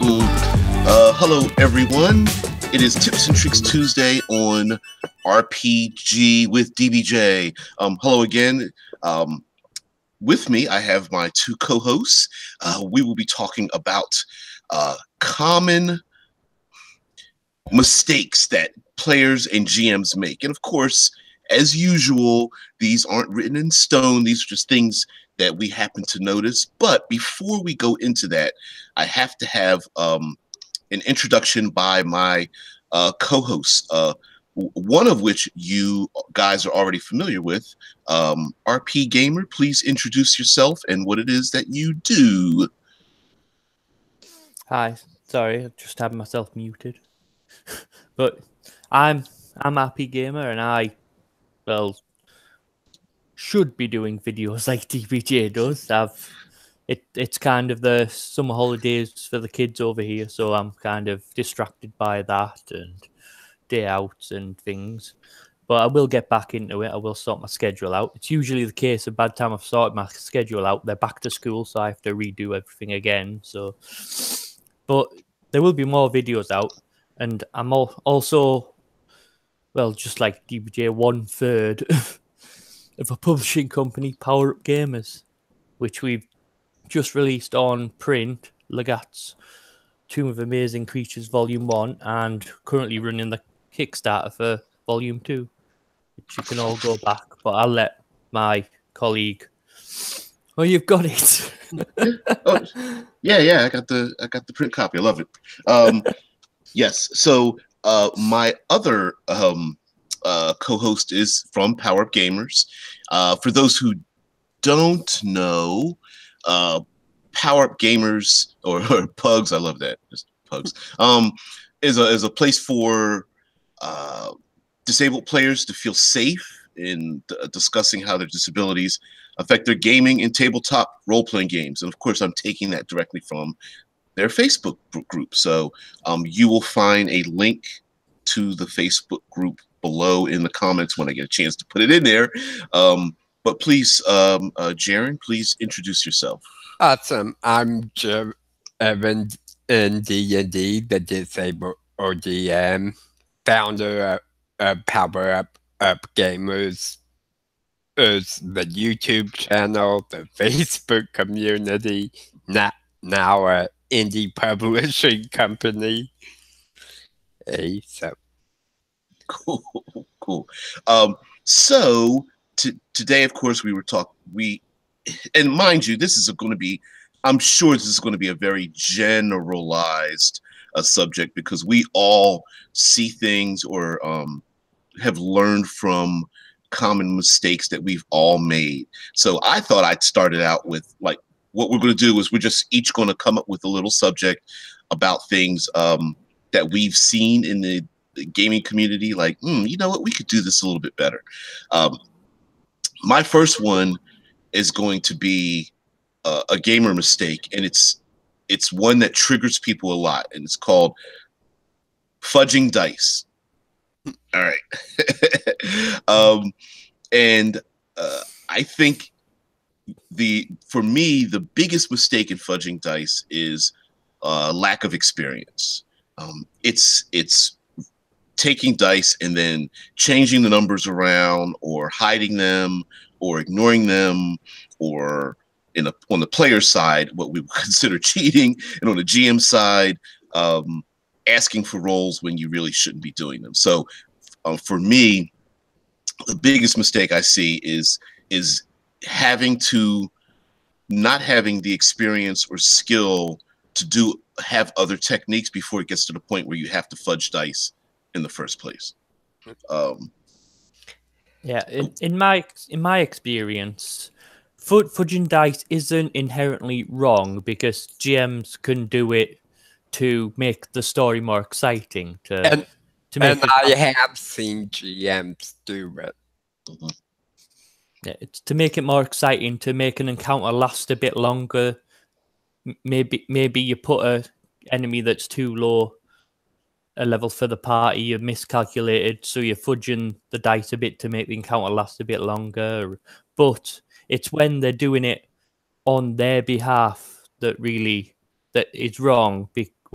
Uh, hello, everyone. It is Tips and Tricks Tuesday on RPG with DBJ. Um, hello again. Um, with me, I have my two co hosts. Uh, we will be talking about uh, common mistakes that players and GMs make. And of course, as usual, these aren't written in stone, these are just things that we happen to notice. But before we go into that, I have to have um, an introduction by my uh, co-hosts. Uh, one of which you guys are already familiar with. Um, RP Gamer, please introduce yourself and what it is that you do. Hi, sorry, I just had myself muted. but I'm I'm RP Gamer and I well should be doing videos like DBJ does. I've it it's kind of the summer holidays for the kids over here, so I'm kind of distracted by that and day outs and things. But I will get back into it. I will sort my schedule out. It's usually the case. A bad time I've sorted my schedule out, they're back to school, so I have to redo everything again. So, but there will be more videos out, and I'm also, well, just like DBJ, one third of a publishing company, Power Up Gamers, which we've just released on print, L'gat's Tome of Amazing Creatures Volume 1, and currently running the Kickstarter for Volume 2, which you can all go back. But I'll let my colleague. Oh, you've got it. oh, yeah, yeah, I got the I got the print copy. I love it. Um, yes, so uh, my other um, uh, co-host is from Power Up Gamers. Uh, for those who don't know, uh, Power Up Gamers or, or, Pugs, I love that, just Pugs, um, is a is a place for uh, disabled players to feel safe in discussing how their disabilities affect their gaming and tabletop role playing games. And of course, I'm taking that directly from their Facebook group. So um, you will find a link to the Facebook group below in the comments when I get a chance to put it in there. Um, but please, um, uh, Jaron, please introduce yourself. Awesome. I'm Jer- Evan in D&D, the Disabled ODM, founder of, of Power Up, Up Gamers, is the YouTube channel, the Facebook community, not now a indie publishing company. Hey, so cool, cool. Um, so t- today, of course, we were talking. We and mind you, this is going to be. I'm sure this is going to be a very generalized uh, subject because we all see things or um, have learned from common mistakes that we've all made. So I thought I'd start it out with like what we're going to do is we're just each going to come up with a little subject about things um, that we've seen in the gaming community. Like, mm, you know what, we could do this a little bit better. Um, my first one is going to be uh, a gamer mistake, and it's it's one that triggers people a lot, and it's called fudging dice. All right, um, and uh, I think the for me the biggest mistake in fudging dice is uh, lack of experience. Um, it's it's taking dice and then changing the numbers around or hiding them or ignoring them or in a, on the player side what we would consider cheating and on the gm side um, asking for rolls when you really shouldn't be doing them. So uh, for me the biggest mistake i see is is having to not having the experience or skill to do have other techniques before it gets to the point where you have to fudge dice in the first place. Um, yeah, in, in my in my experience, fud- fudging dice isn't inherently wrong because GMs can do it to make the story more exciting. To and, to make and I have seen GMs do it. Mm-hmm. Yeah, it's to make it more exciting, to make an encounter last a bit longer. Maybe maybe you put a enemy that's too low a level for the party, you've miscalculated, so you're fudging the dice a bit to make the encounter last a bit longer. But it's when they're doing it on their behalf that really that is wrong.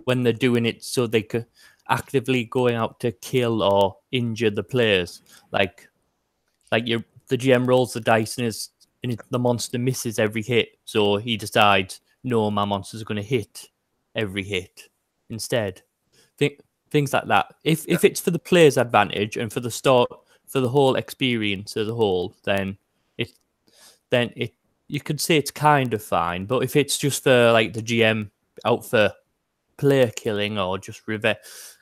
when they're doing it so they could actively going out to kill or injure the players. Like, like you, the GM rolls the dice and, is, and the monster misses every hit, so he decides, no, my monster's going to hit every hit instead. Think, things like that. If if it's for the player's advantage and for the start for the whole experience as a whole, then it then it you could say it's kind of fine. But if it's just for like the GM out for player killing or just revenge,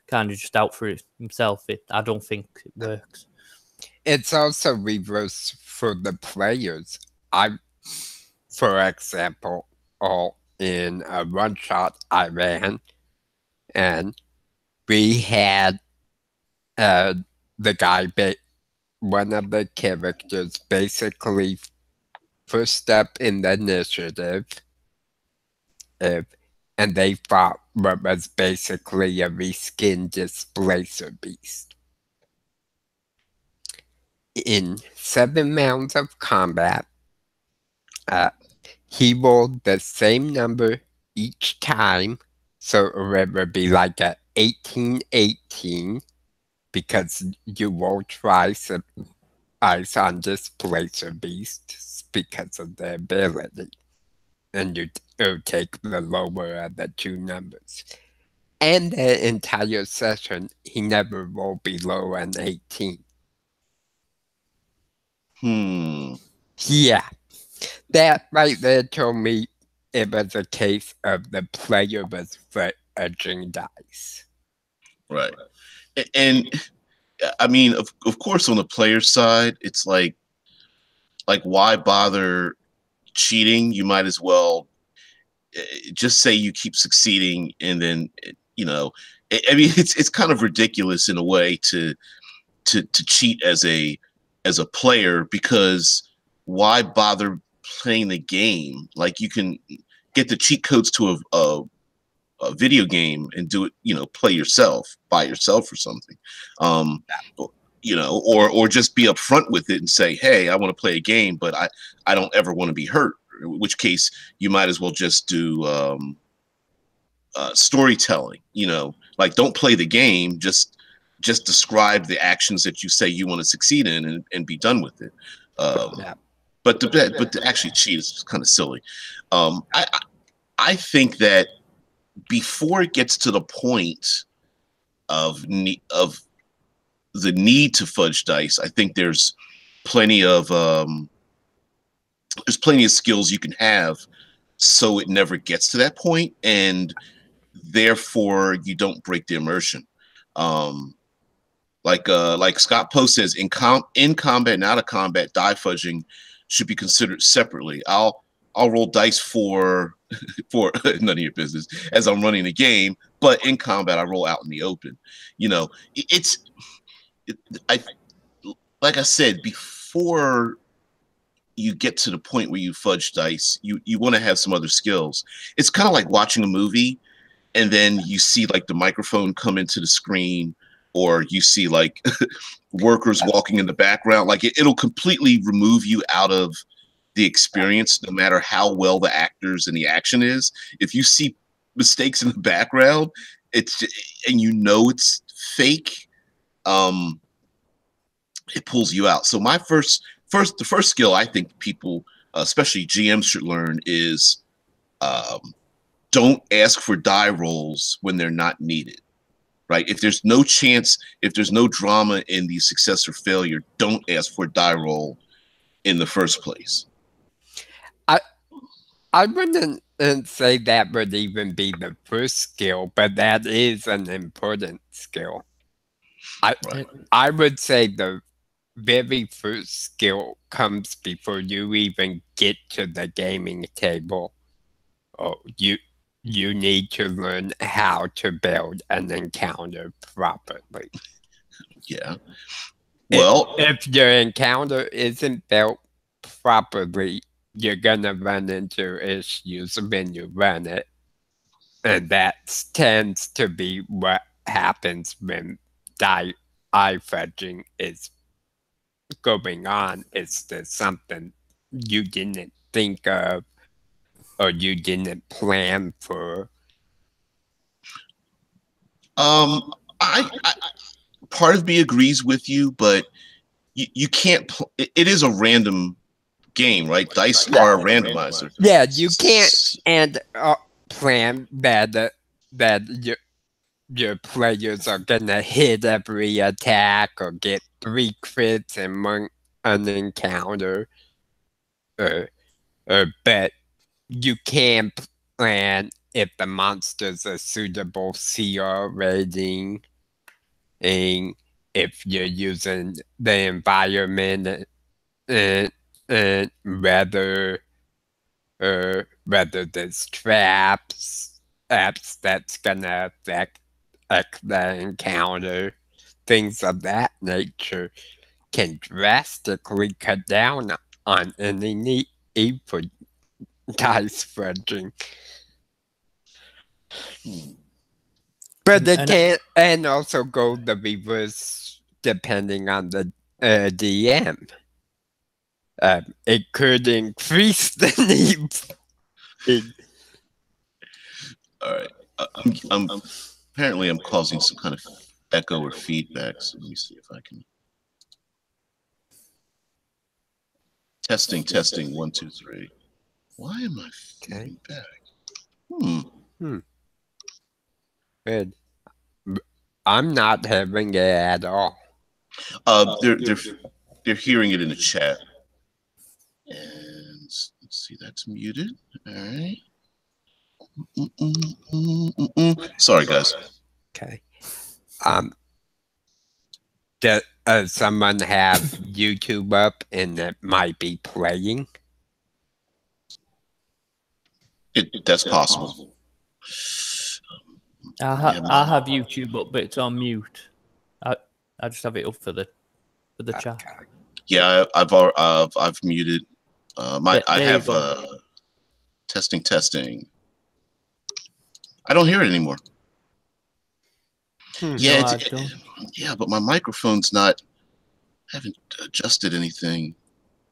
kind of just out for himself, it I don't think it works. It's also reverse for the players. I, for example, all in a one shot I ran, and we had uh, the guy, ba- one of the characters, basically first step in the initiative, if, and they fought what was basically a reskinned displacer beast. In seven rounds of combat, uh, he rolled the same number each time, so it would be like a 1818 because you roll twice ice on this displacer beasts because of the ability. And you take the lower of the two numbers. And the entire session, he never rolled below an 18. Hmm. Yeah. That right there told me it was a case of the player was fudging dice. Right. And I mean, of, of course, on the player side, it's like, like why bother cheating? You might as well eh, just say you keep succeeding, and then you know, I mean, it's it's kind of ridiculous in a way to to to cheat as a as a player because why bother playing the game? Like you can get the cheat codes to a, a a video game and do it, you know, play yourself by yourself or something. Um, you know, or or just be upfront with it and say, hey, I want to play a game, but I I don't ever want to be hurt. In which case, you might as well just do um, uh, storytelling. You know, like don't play the game, just just describe the actions that you say you want to succeed in and, and be done with it. Um, yeah. But to but to actually cheat is kind of silly. Um, I I think that before it gets to the point of ne- of the need to fudge dice, I think there's plenty of um, there's plenty of skills you can have so it never gets to that point and therefore you don't break the immersion. Um, like uh, like Scott Poe says in com in combat and out of combat die fudging should be considered separately. I'll i'll roll dice for for none of your business as I'm running the game. But in combat, I roll out in the open. You know, it's it, I like I said before you get to the point where you fudge dice, you you want to have some other skills. It's kind of like watching a movie and then you see like the microphone come into the screen or you see like workers walking in the background like it, it'll completely remove you out of the experience, no matter how well the actors and the action is. If you see mistakes in the background, it's and you know it's fake, um, it pulls you out. So my first, first, the first skill I think people, uh, especially GMs, should learn is um, don't ask for die rolls when they're not needed. Right? If there's no chance, if there's no drama in the success or failure, don't ask for die roll in the first place. I wouldn't uh, say that would even be the first skill, but that is an important skill. I right. I would say the very first skill comes before you even get to the gaming table. Oh, you you need to learn how to build an encounter properly. Yeah. Well, if, if your encounter isn't built properly, you're gonna run into issues when you run it. And that tends to be what happens when eye fudging is going on. It's just something you didn't think of or you didn't plan for. Um, I, I part of me agrees with you, but you, you can't. It is a random game, right? Dice are a randomizer. Yeah, you can't and uh, plan that uh, that your your players are gonna hit every attack or get three crits in one an encounter, or or but you can plan if the monster's a suitable CR rating, and if you're using the environment and, and whether or whether there's traps apps that's gonna affect the encounter, things of that nature can drastically cut down on any need for dice fudging. But they And- can and also go the reverse depending on the uh, DM. Um, it could increase the need. in- All right. Uh, I'm, I'm apparently I'm causing some kind of echo or feedback. So let me see if I can. Testing, testing, one, two, three. Why am I Okay. feedback? Hmm. Good. I'm not having it at all. Uh, they're they're they're hearing it in the chat. And let's see, that's muted. All right. Mm-mm-mm-mm-mm. Sorry, guys. Okay. Um. Does uh, someone have YouTube up and it might be playing? It, that's possible. I, ha- Yeah, I have YouTube up, but it's on mute. I I just have it up for the for the chat. Yeah, I- I've I've, I've muted. Uh, my There- I there have go. uh, testing testing. I don't hear it anymore. Hmm. Yeah, No, I it's, don't. yeah, but my microphone's not. I haven't adjusted anything.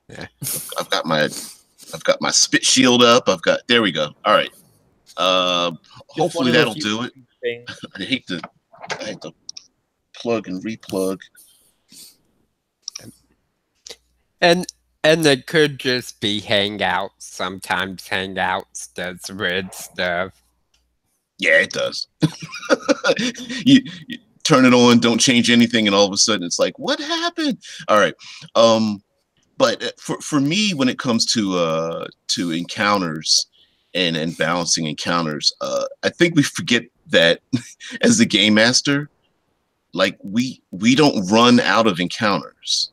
Yeah. I've, I've got my I've got my spit shield up. I've got there we go. All right. Uh, hopefully that'll do it. Thing. I hate to I hate to plug and replug. And and it could just be Hangouts. Sometimes Hangouts does weird stuff. Yeah, it does. you, you turn it on, don't change anything, and all of a sudden it's like, what happened? All right. Um, but uh, for for me, when it comes to uh to encounters and and balancing encounters, uh, I think we forget that as the game master, like we we don't run out of encounters.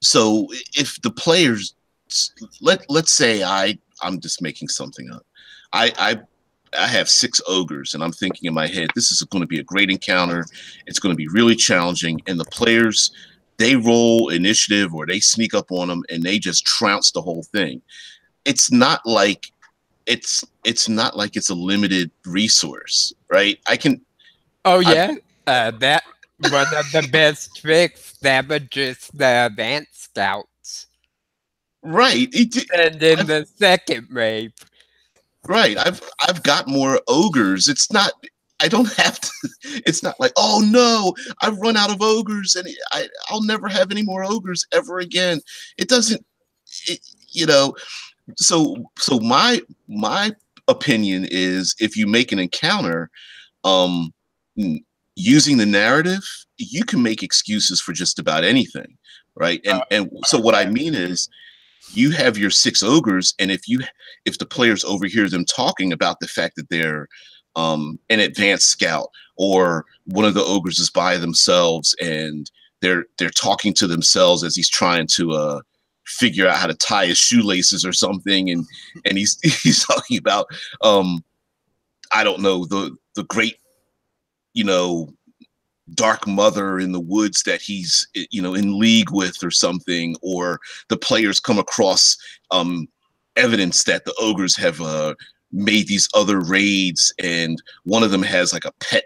So if the players let let's say I I'm just making something up. I I I have six ogres, and I'm thinking in my head, this is going to be a great encounter. It's going to be really challenging, and the players they roll initiative or they sneak up on them and they just trounce the whole thing. It's not like it's it's not like it's a limited resource, right? I can Oh I- yeah, uh, that one of the best tricks damages the advanced scouts. right, it, And in I've- the second wave, right. I've I've got more ogres. It's not. I don't have to. It's not like oh no, I've run out of ogres and I I'll never have any more ogres ever again. It doesn't. It, you know. So so my my opinion is if you make an encounter, um, using the narrative, you can make excuses for just about anything, right? And and so what I mean is you have your six ogres and if you if the players overhear them talking about the fact that they're um, an advanced scout or one of the ogres is by themselves and they're they're talking to themselves as he's trying to uh, figure out how to tie his shoelaces or something and and he's he's talking about um, I don't know the the great you know dark mother in the woods that he's you know in league with or something or the players come across um, evidence that the ogres have uh, made these other raids, and one of them has like a pet,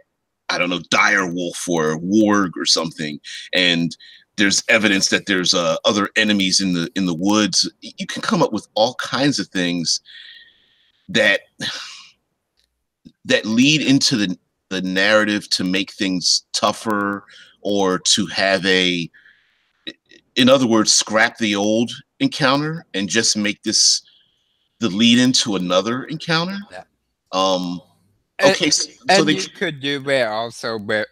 I don't know, dire wolf or warg or something, and there's evidence that there's uh, other enemies in the in the woods. You can come up with all kinds of things that that lead into the the narrative to make things tougher or to have a in other words scrap the old encounter and just make this the lead into another encounter Yeah. um okay so, so And they you could do it also but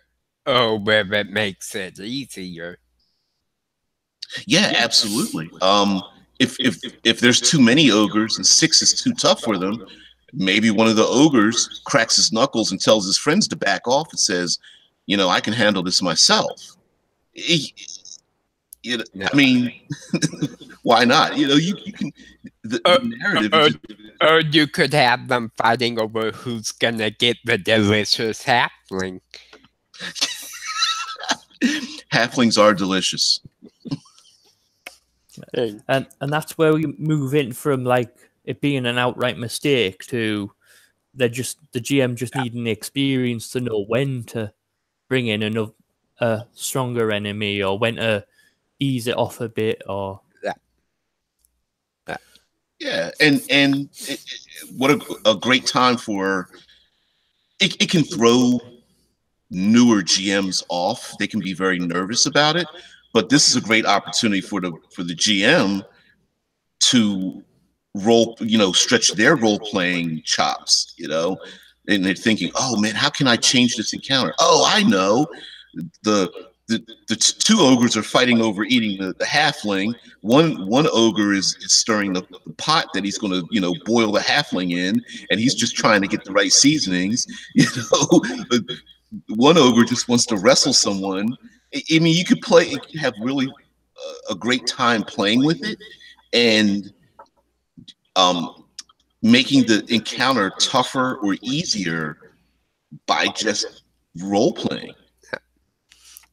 oh, but it makes it easier. yeah absolutely um if if if there's too many ogres and six is too tough for them maybe one of the ogres cracks his knuckles and tells his friends to back off and says you know i can handle this myself He- you know, Yeah. i mean why not you know you, you can the, Uh, the narrative is just- Or you could have them fighting over who's gonna get the delicious halfling. halflings are delicious and and that's where we move in from like it being an outright mistake to they're just the GM just needing the experience to know when to bring in another a stronger enemy or when to ease it off a bit or Yeah, and and it, it- what a, a great time for it, it can throw newer GMs off. They can be very nervous about it, but this is a great opportunity for the for the GM to role, you know, stretch their role playing chops, you know. And they're thinking, "Oh man, how can I change this encounter? Oh, I know. The the, the two ogres are fighting over eating the, the halfling one one ogre is, is stirring the, the pot that he's going to you know boil the halfling in and he's just trying to get the right seasonings you know one ogre just wants to wrestle someone i, mean you could play you could have really a, a great time playing with it and um making the encounter tougher or easier by just role playing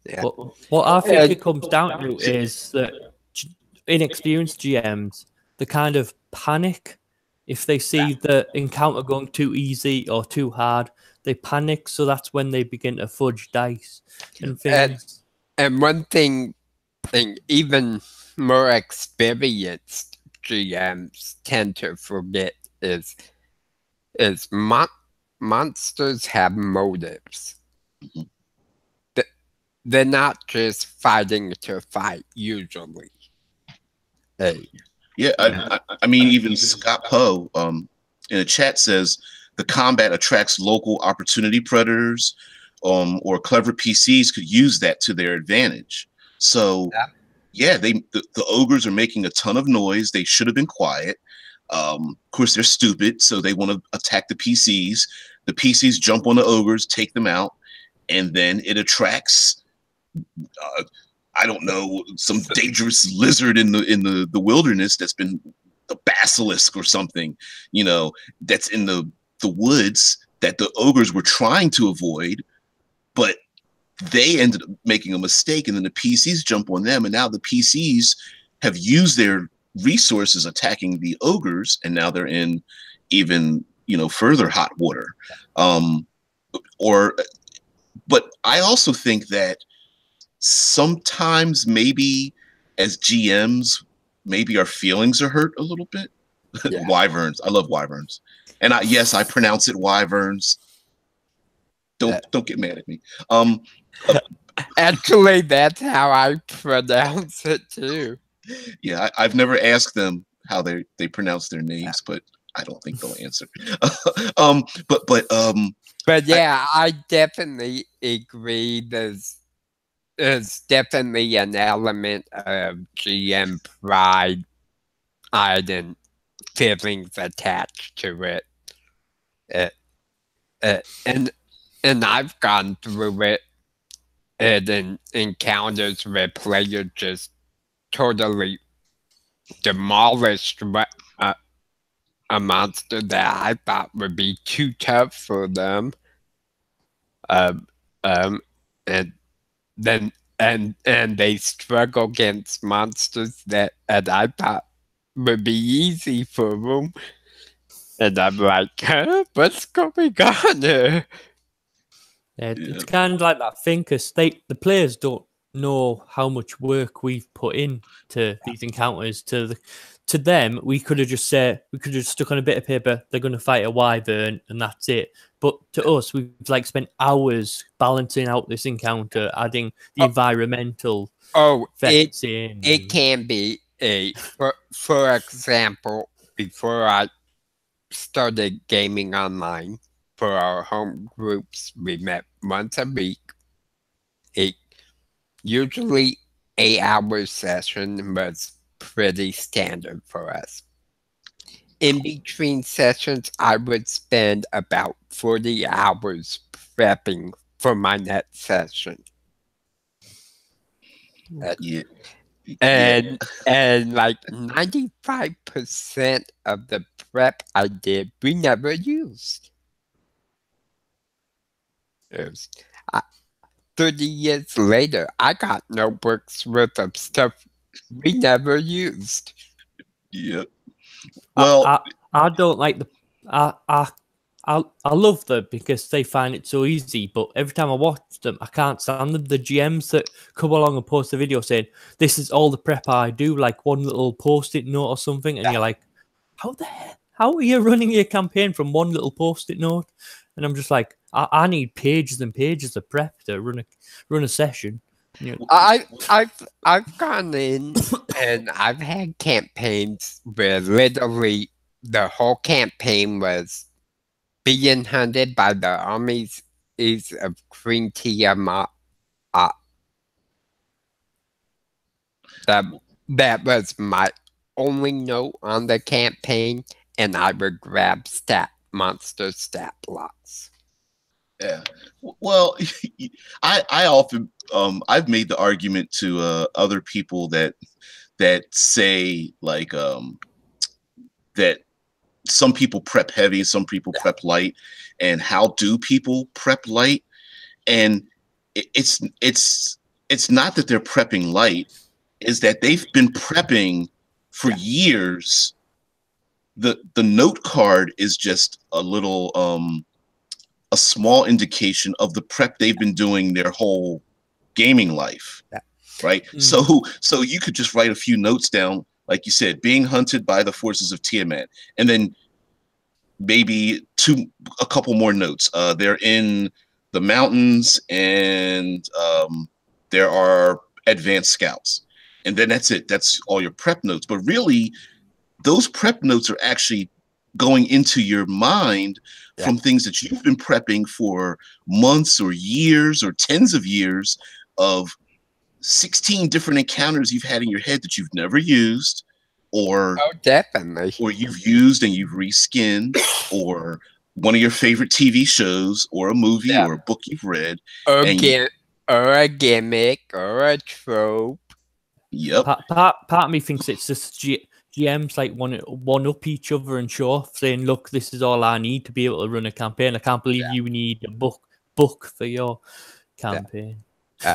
Yeah. What, what I think Yeah. it comes down to is that inexperienced GMs, the kind of panic if they see the encounter going too easy or too hard, they panic. So that's when they begin to fudge dice and And- things. And one thing, thing even more experienced GMs tend to forget is is mon- monsters have motives. They're not just fighting to fight usually. Hey, Yeah, I, I, I mean, even Scott Poe um, in the chat says the combat attracts local opportunity predators, um, or clever PCs could use that to their advantage. So, Yeah. Yeah, they the, the ogres are making a ton of noise. They should have been quiet. Um, of course, they're stupid, so they want to attack the PCs. The PCs jump on the ogres, take them out, and then it attracts. Uh, I don't know, some dangerous lizard in the in the the wilderness that's been a basilisk or something, you know, that's in the the woods that the ogres were trying to avoid, but they ended up making a mistake, and then the PCs jump on them, and now the PCs have used their resources attacking the ogres, and now they're in even you know further hot water. Um, or, but I also think that sometimes maybe as GMs, maybe our feelings are hurt a little bit. Yeah. wyverns. I love wyverns. And I yes, I pronounce it wyverns. Don't don't get mad at me. Um actually, that's how I pronounce it too. yeah, I, I've never asked them how they they pronounce their names, but I don't think they'll answer. um but but um But yeah, I definitely agree. There's there's definitely an element of GM pride and feelings attached to it. Uh, uh, and and I've gone through it and in encounters where players just totally demolished what uh, a monster that I thought would be too tough for them. Um, um, and then and and they struggle against monsters that and I thought would be easy for them. And I'm like, huh? what's going on here? Yeah, Yeah. It's kind of like that thing because they the players don't know how much work we've put in to these encounters. To the, to them, we could have just said we could have just stuck on a bit of paper. They're going to fight a wyvern, and that's it. But to us, we've like spent hours balancing out this encounter, adding the Oh. environmental Oh, it in. it can be a for for example, before I started gaming online for our home groups, we met once a week. It usually eight hour session was pretty standard for us. In between sessions, I would spend about 40 hours prepping for my next session. Oh, yeah. And and like 95% of the prep I did, we never used. It was, I, 30 years later, I got notebooks worth of stuff we never used. yeah. I- Well, I, I, don't like the. I, I I I love them because they find it so easy. But every time I watch them, I can't stand them. The GMs that come along and post a video saying this is all the prep I do, like one little post-it note or something, and Yeah. you're like, how the hell? How are you running your campaign from one little post-it note? And I'm just like, I, I need pages and pages of prep to run a run a session. You know, I I've I've gone in and I've had campaigns where literally the whole campaign was being hunted by the armies is of Queen Tiamat. Uh, that that was my only note on the campaign, and I would grab stat monster stat blocks. Yeah. Well, I I often um I've made the argument to uh, other people that that say like um that some people prep heavy, some people prep light, and how do people prep light? And it, it's it's it's not that they're prepping light, is that they've been prepping for years. The the note card is just a little um a small indication of the prep they've been doing their whole gaming life. Yeah. Right. Mm. So so you could just write a few notes down, like you said, being hunted by the forces of Tiamat, and then maybe two a couple more notes. Uh they're in the mountains and um there are advanced scouts. And then that's it. That's all your prep notes. But really, those prep notes are actually going into your mind Yeah. from things that you've been prepping for months or years or tens of years of 16 different encounters you've had in your head that you've never used or Oh, definitely. or you've used and you've reskinned or one of your favorite TV shows or a movie Yeah. or a book you've read. Or, and- gi- or a gimmick or a trope. Yep. part, part, part of me thinks it's just G- GMs like one one up each other and show off, saying, "Look, this is all I need to be able to run a campaign. I can't believe Yeah. you need a book book for your campaign."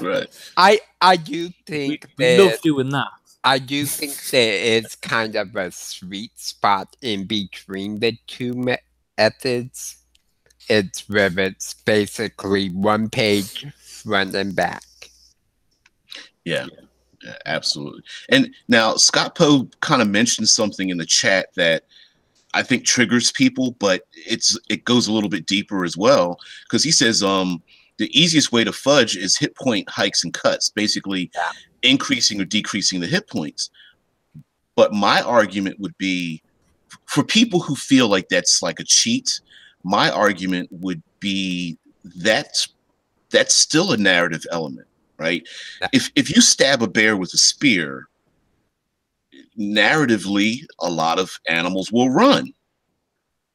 Right. I I do think we that love doing that. I do think there is kind of a sweet spot in between the two me- methods. It's where it's basically one page front and back. Yeah. Yeah, absolutely. And now Scott Poe kind of mentioned something in the chat that I think triggers people, but it's it goes a little bit deeper as well because he says um the easiest way to fudge is hit point hikes and cuts, basically Yeah. increasing or decreasing the hit points. But my argument would be for people who feel like that's like a cheat, my argument would be that that's still a narrative element, right? If if you stab a bear with a spear, narratively, a lot of animals will run,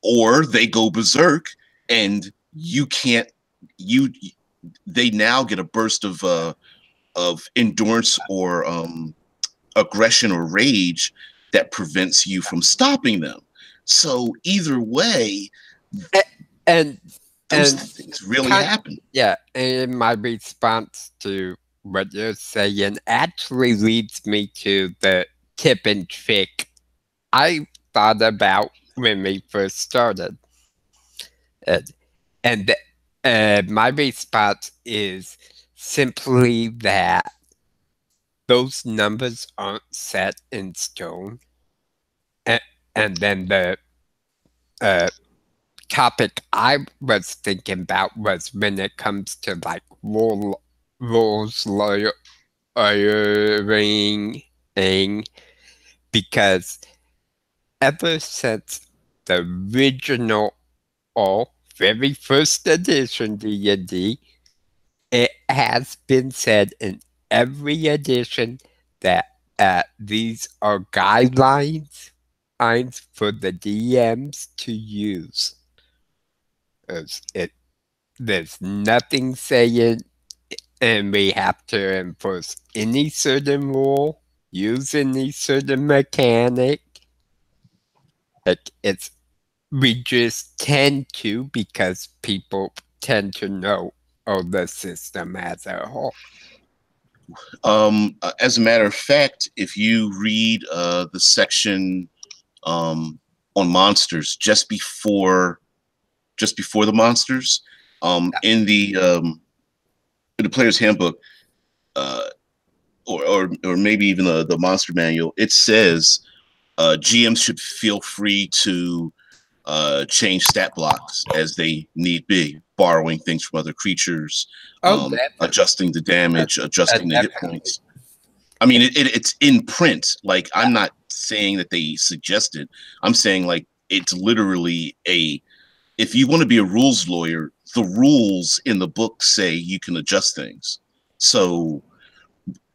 or they go berserk, and you can't. You they now get a burst of uh, of endurance or um, aggression or rage that prevents you from stopping them. So either way, And those And things really kind- happen. yeah, and my response to what you're saying actually leads me to the tip and trick I thought about when we first started. Uh, and uh, my response is simply that those numbers aren't set in stone. And, and then the uh, topic I was thinking about was when it comes to like rule, rules lawyer, lawyering because ever since the original or very first edition D&D, it has been said in every edition that uh, these are guidelines lines for the DMs to use. It's, it, there's nothing saying, and we have to enforce any certain rule, use any certain mechanic. Like it's we just tend to because people tend to know of the system as a whole. Um, uh, as a matter of fact, if you read uh, the section um, on monsters just before, just before the monsters, um, in the um, in the player's handbook, uh, or, or or maybe even the the monster manual, it says uh, GMs should feel free to uh, change stat blocks as they need be, borrowing things from other creatures, Oh, um, adjusting the damage, adjusting the hit points. I mean, it, it, it's in print. Like, I'm not saying that they suggested. I'm saying like it's literally a. If you want to be a rules lawyer, the rules in the book say you can adjust things. So,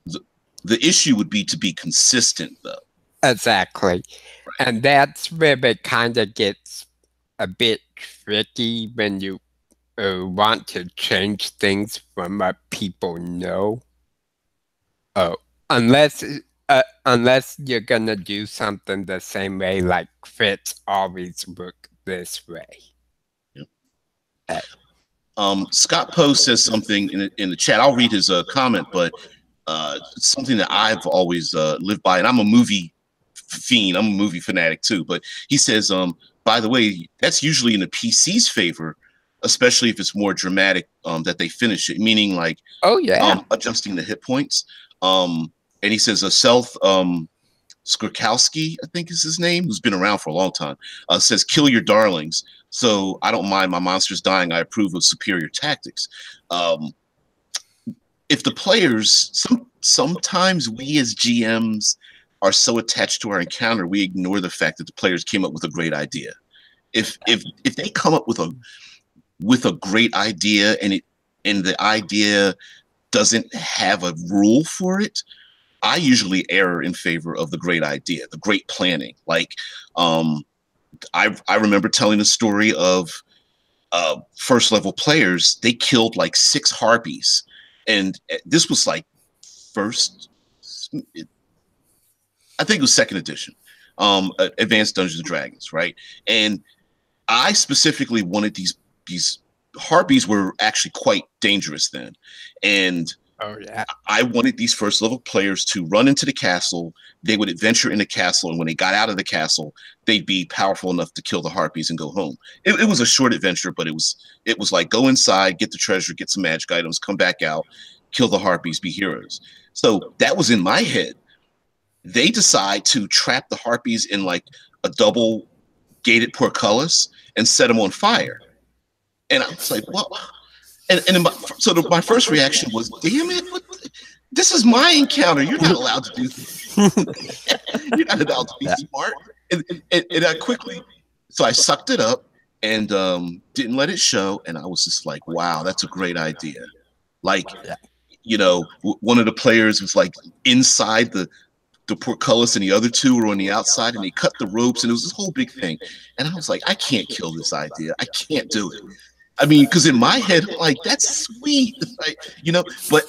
the, the issue would be to be consistent, though. Exactly. And that's where it kind of gets a bit tricky when you uh, want to change things from what people know. Oh, unless uh, unless you're gonna do something the same way, like crits always work this way. Um, Scott Poe says something in, the- in the chat. I'll read his uh, comment, but uh, something that I've always uh, lived by, and I'm a movie fiend. I'm a movie fanatic too. But he says, um, by the way, that's usually in the PC's favor, especially if it's more dramatic um, that they finish it, meaning like Oh yeah. um, adjusting the hit points. Um, and he says, a Self um, Skurkowski, I think is his name, who's been around for a long time, uh, says, kill your darlings. So I don't mind my monsters dying. I approve of superior tactics. Um, if the players, some sometimes we as GMs are so attached to our encounter, we ignore the fact that the players came up with a great idea. If if if they come up with a with a great idea and it and the idea doesn't have a rule for it, I usually err in favor of the great idea, the great planning. Like, um, I I remember telling the story of uh, first level players. They killed like six harpies, and uh, this was like first. It, I think it was second edition, um, uh, Advanced Dungeons and Dragons, right? And I specifically wanted these these harpies were actually quite dangerous then, and oh yeah. I wanted these first level players to run into the castle. They would adventure in the castle, and when they got out of the castle, they'd be powerful enough to kill the harpies and go home. It, it was a short adventure, but it was it was like go inside, get the treasure, get some magic items, come back out, kill the harpies, be heroes. So that was in my head. They decide to trap the harpies in like a double gated portcullis and set them on fire. And I was like, what? And, and my, so the, my first reaction was, damn it, what, this is my encounter. You're not allowed to do this. You're not allowed to be smart. And, and, and I quickly, so I sucked it up and um, didn't let it show. And I was just like, wow, that's a great idea. Like, you know, one of the players was like inside the the portcullis and the other two were on the outside and they cut the ropes and it was this whole big thing. And I was like, I can't kill this idea. I can't do it. I mean, because in my head, like, that's sweet. Like, you know, but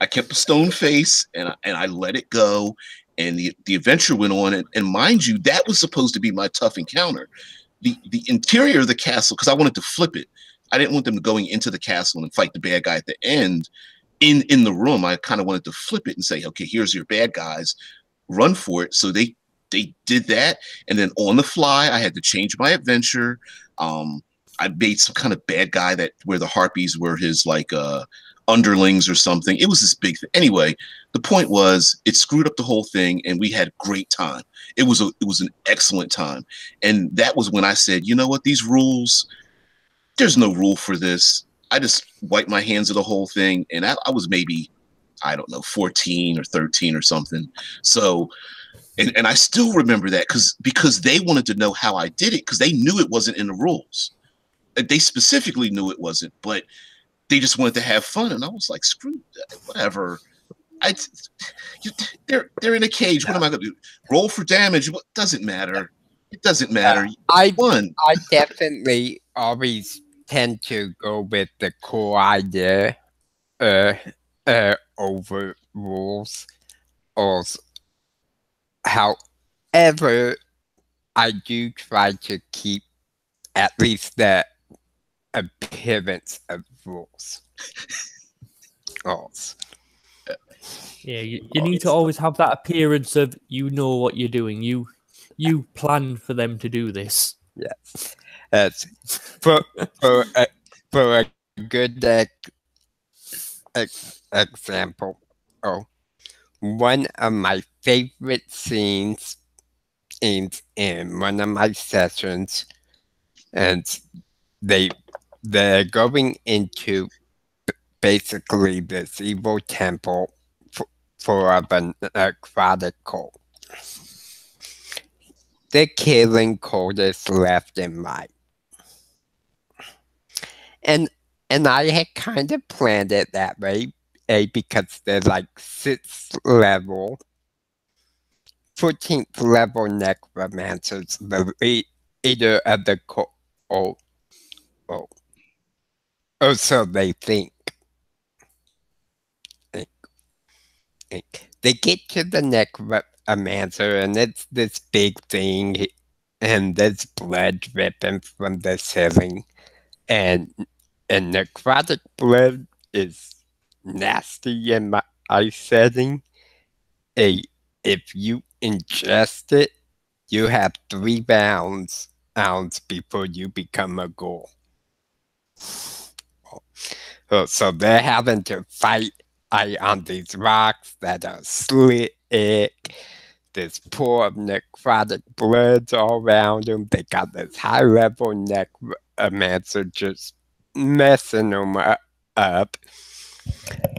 I kept a stone face and I, and I let it go. And the, the adventure went on. And, and mind you, that was supposed to be my tough encounter. The, the interior of the castle, because I wanted to flip it. I didn't want them going into the castle and fight the bad guy at the end in in the room i kind of wanted to flip it and say okay here's your bad guys run for it so they they did that and then on the fly i had to change my adventure um i made some kind of bad guy that where the harpies were his like uh underlings or something. It was this big thing. Anyway, the point was it screwed up the whole thing, and we had great time. It was a it was an excellent time, and that was when I said, you know what, these rules, there's no rule for this. I just wiped my hands of the whole thing, and I, I was maybe I don't know 14 or 13 or something. So. And, and I still remember that because because they wanted to know how I did it because they knew it wasn't in the rules. They specifically knew it wasn't, but they just wanted to have fun, and I was like, screw that, whatever. I, you, they're they're in a cage. What am I going to do? Roll for damage? What doesn't matter. It doesn't matter. I won. I definitely always tend to go with the cool idea uh, uh, over rules. Or, however, I do try to keep at least the appearance of rules. rules. Yeah, you, you need to always have that appearance of you know what you're doing. You you plan for them to do this. Yes. That's for for a, for a good ex, ex, example. Oh, one of my favorite scenes in in one of my sessions, and they they're going into basically this evil temple for, for a necrotic cult. They're killing cultists left and right. And and I had kind of planned it that way, A, because they're like sixth level, 14th level necromancers, the leader of the cult. Oh, oh. Oh, so they think. think. They get to the necromancer, and it's this big thing, and there's blood dripping from the ceiling, and and necrotic blood is nasty in my eye setting. A if you ingest it, you have three bounds ounce before you become a ghoul. Uh, so they're having to fight on these rocks that are slick. There's poor necrotic bloods all around them. They got this high level necromancer just messing them up.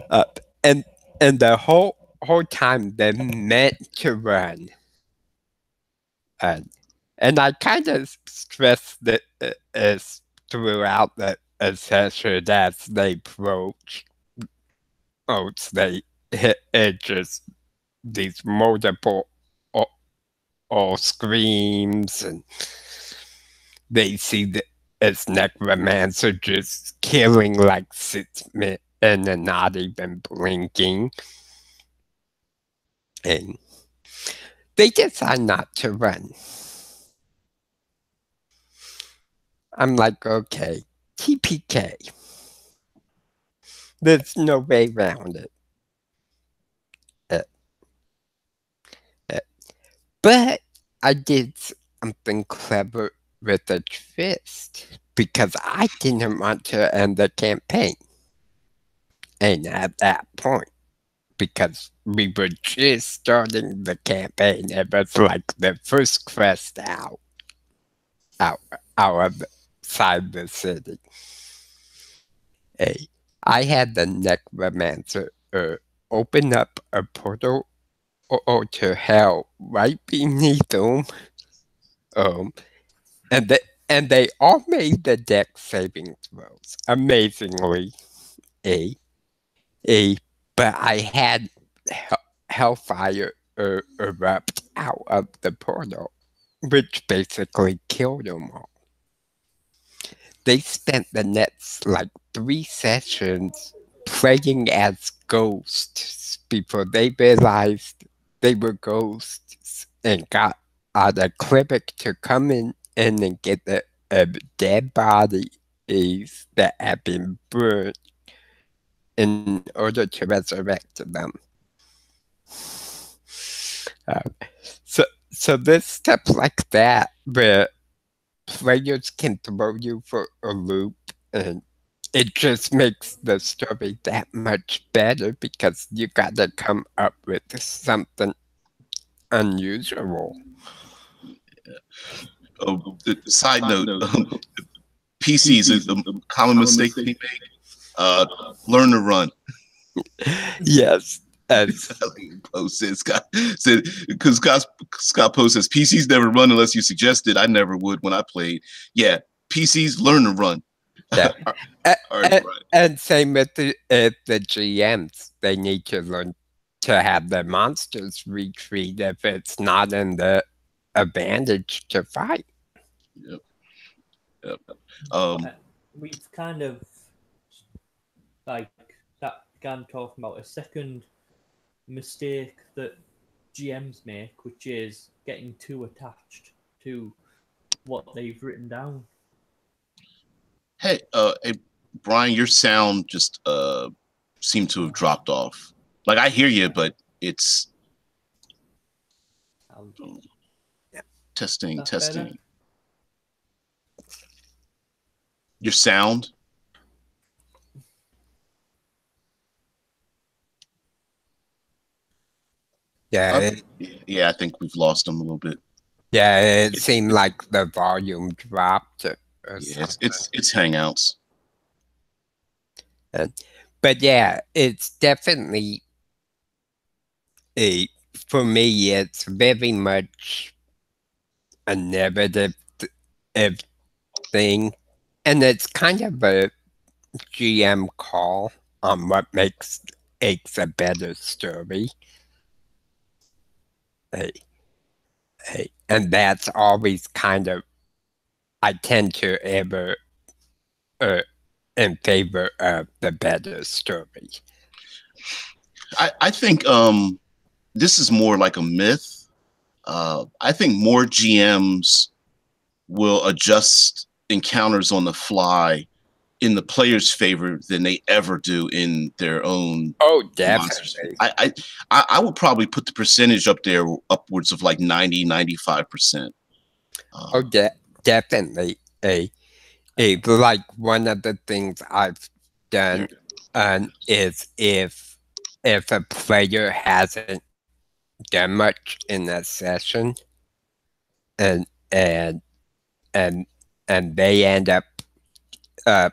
up. And and the whole whole time they're meant to run. And and I kind of stress that uh, throughout the session as they approach. Oh, they hit edges, these multiple or, or screams, and they see the as necromancer just killing like six men and not even blinking. And they decide not to run. I'm like, okay, TPK. There's no way around it. Uh, uh, but I did something clever with a twist because I didn't want to end the campaign. And at that point, because we were just starting the campaign, it was like the first quest out, out, out of the city. A, I had the necromancer uh, open up a portal or, to hell right beneath them. Um, and they, and they all made the Dex saving throws. Amazingly, a, a, but I had hell, hellfire uh, erupt out of the portal, which basically killed them all they spent the next like three sessions playing as ghosts before they realized they were ghosts and got uh, the to come in, and get the uh, dead bodies that had been burned in order to resurrect them. Uh, so, so this stuff like that, where players can throw you for a loop and it just makes the story that much better because you got to come up with something unusual. Oh, the side note: um, PCs is a common mistake they make. Uh, learn to run. Yes, as Post said Scott said because Scott Scott Poe says PCs never run unless you suggest it. I never would when I played. Yeah, PCs learn to run. Yeah. Are- A- are a- right. and same with the, uh, the GMs. They need to learn to have their monsters retreat if it's not in the advantage to fight. Yep. Um, We've kind of like that began talking about a second mistake that GMs make, which is getting too attached to what they've written down. hey, uh, hey, Brian, your sound just uh seemed to have dropped off. Like I hear you, but it's Um, testing, That's better. testing. Your sound. Yeah, it, Yeah, I think we've lost them a little bit. yeah. It seemed like the volume dropped. Or Yeah, it's it's, it's Hangouts. Uh, but yeah, it's definitely a for me. It's very much a negative th- thing, and it's kind of a GM call on what makes makes a better story. Hey, hey, and that's always kind of I tend to ever uh, in favor of the better story. I, I think um this is more like a myth. Uh, I think more GMs will adjust encounters on the fly in the player's favor than they ever do in their own. Oh, definitely. I I, I, would probably put the percentage up there upwards of like 90, 95 percent. Uh, Oh, de- definitely. A, a like one of the things I've done um, is if if a player hasn't done much in a session, and and and and they end up uh,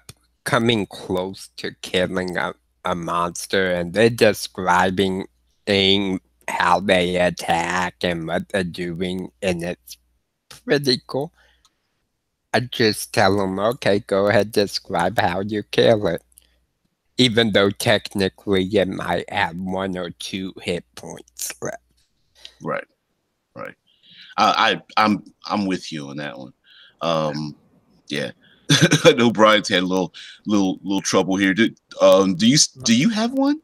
coming close to killing a, a monster, and they're describing thing how they attack and what they're doing, and it's pretty cool. I just tell them, okay, go ahead, describe how you kill it. Even though technically it might have one or two hit points left. Right, right. I, I I'm I'm with you on that one. Um, yeah, I know Brian's had a little little little trouble here. Do um do you do you have one?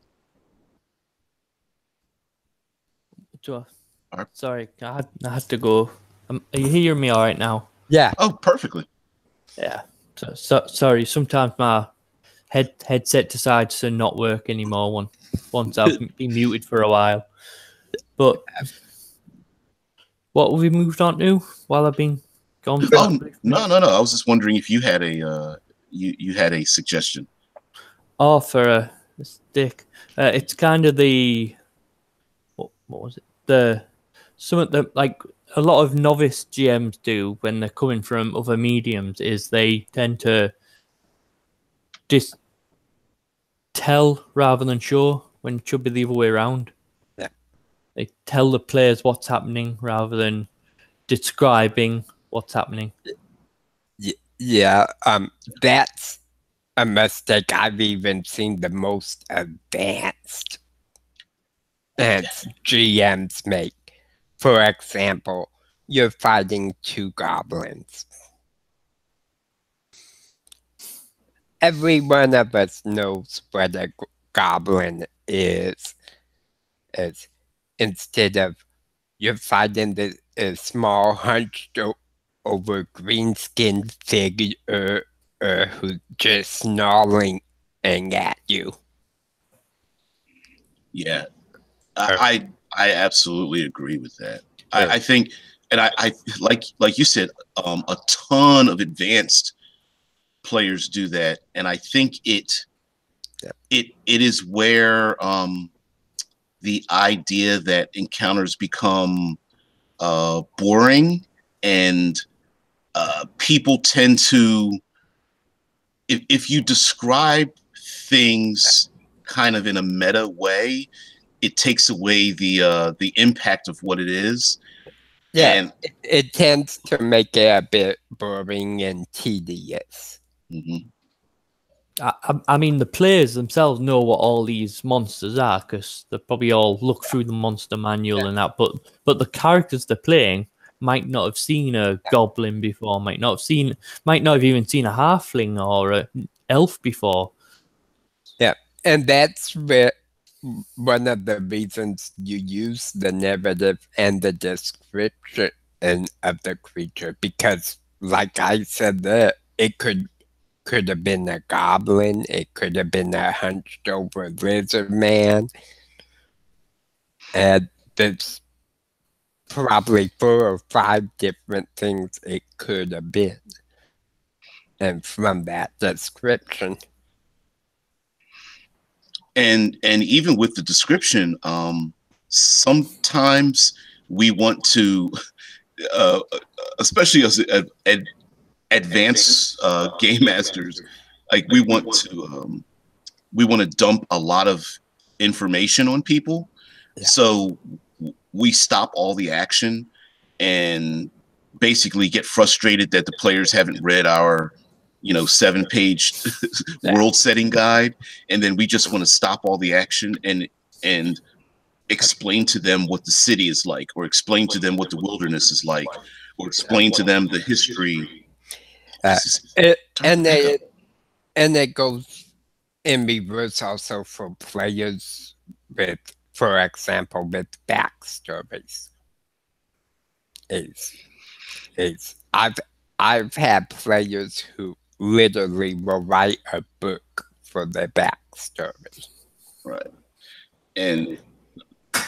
do I- Alright. Sorry, I had, I had to go. Um, are you hearing me all right now? Yeah, Oh, perfectly. Yeah. So, so sorry. Sometimes my head headset decides to not work anymore. One once I've been muted for a while. But what have we moved on to while I've been gone? for Oh no no no! I was just wondering if you had a uh you you had a suggestion. Oh, for a stick. Uh, it's kind of the what, what was it? The some of the like a lot of novice GMs do when they're coming from other mediums is they tend to just tell rather than show when it should be the other way around. Yeah. They tell the players what's happening rather than describing what's happening. yeah. Um, that's a mistake I've even seen the most advanced and GMs make. For example, you're fighting two goblins. Every one of us knows what a goblin is. Is instead of you're fighting the a small hunched over green skinned figure uh, who's just snarling at you. Yeah, I I, I absolutely agree with that. I, I think, and I, I like like you said, um, a ton of advanced players do that, and I think it Yeah. it it is where um, the idea that encounters become uh, boring and uh, people tend to if, if you describe things kind of in a meta way it takes away the uh, the impact of what it is Yeah, and it, it tends to make it a bit boring and tedious. mhm. I, I- I mean, the players themselves know what all these monsters are because they probably all look through the monster manual and that. But but the characters they're playing might not have seen a goblin before, might not have seen, might not have even seen a halfling or a elf before. Yeah, and that's where one of the reasons you use the narrative and the description of the creature because like I said there, it could could have been a goblin, it could have been a hunched over lizard man. And there's probably four or five different things it could have been. And from that description, and and even with the description um sometimes we want to uh especially as ad, ad, advanced uh game masters like we want to um we want to dump a lot of information on people Yeah. so we stop all the action and basically get frustrated that the players haven't read our you know seven page world setting guide. And then we just want to stop all the action and and explain to them what the city is like or explain to them what the wilderness is like or explain to them the history. Uh, It, and they and it goes in reverse also for players with, for example, with backstories. Is is I've I've had players who literally will write a book for their backstory. right and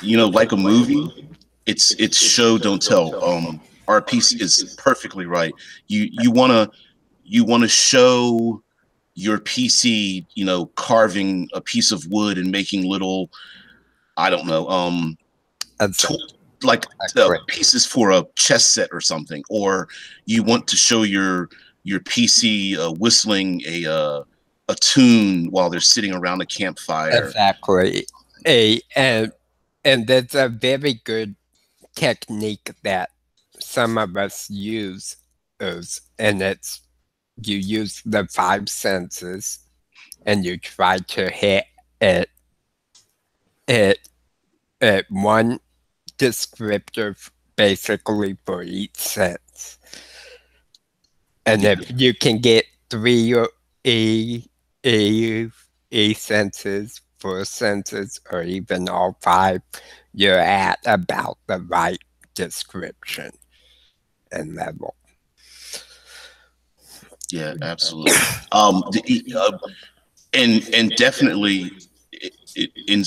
you know like a movie it's it's show don't tell um our piece is perfectly right you you want to you want to show your pc you know carving a piece of wood and making little i don't know um to- like uh, pieces for a chess set or something or you want to show your your pc uh, whistling a uh, a tune while they're sitting around a campfire. Exactly. A and and that's a very good technique that some of us use is and it's you use the five senses and you try to hit it it at one descriptor basically for each sense. And if you can get three or a a a senses, four senses, or even all five, you're at about the right description and level. Yeah, absolutely. Um, the, uh, and and definitely, it, it, in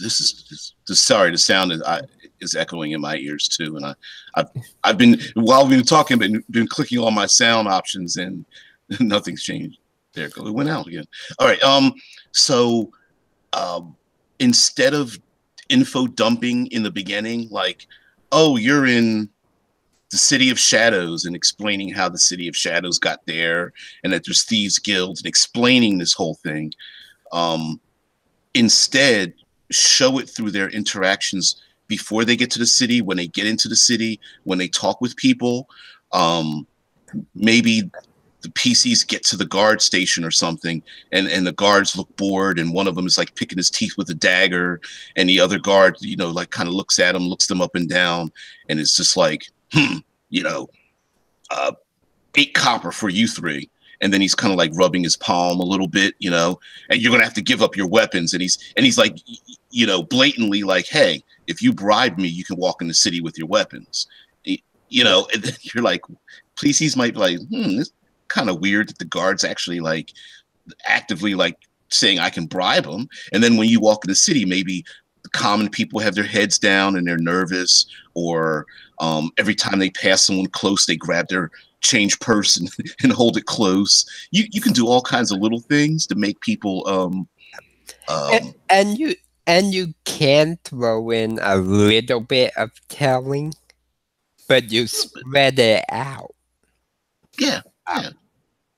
this is sorry, the sound is I, is echoing in my ears too, and I I've, I've been while we've been talking, been been clicking on my sound options, and nothing's changed. There it. It went out again. All right. Um. So, um, instead of info dumping in the beginning, like, oh, you're in the City of Shadows and explaining how the City of Shadows got there and that there's thieves guilds and explaining this whole thing. Um, instead, show it through their interactions before they get to the city, when they get into the city, when they talk with people. Um, maybe the PCs get to the guard station or something, and, and the guards look bored, and one of them is like picking his teeth with a dagger, and the other guard, you know, like kind of looks at him, looks them up and down, and it's just like, hmm, you know, uh, eight copper for you three. And then he's kind of like rubbing his palm a little bit, you know, and you're gonna have to give up your weapons. And he's and he's like, you know, blatantly like, hey, if you bribe me, you can walk in the city with your weapons. You know, and then you're like, PCs might be like, hmm, this kind of weird that the guards actually like actively like saying I can bribe them. And then when you walk in the city, maybe the common people have their heads down and they're nervous, or um, every time they pass someone close, they grab their change purse and, and hold it close. You you can do all kinds of little things to make people um, um and, and you and you can throw in a little bit of telling, but you spread it out. Yeah, out, yeah.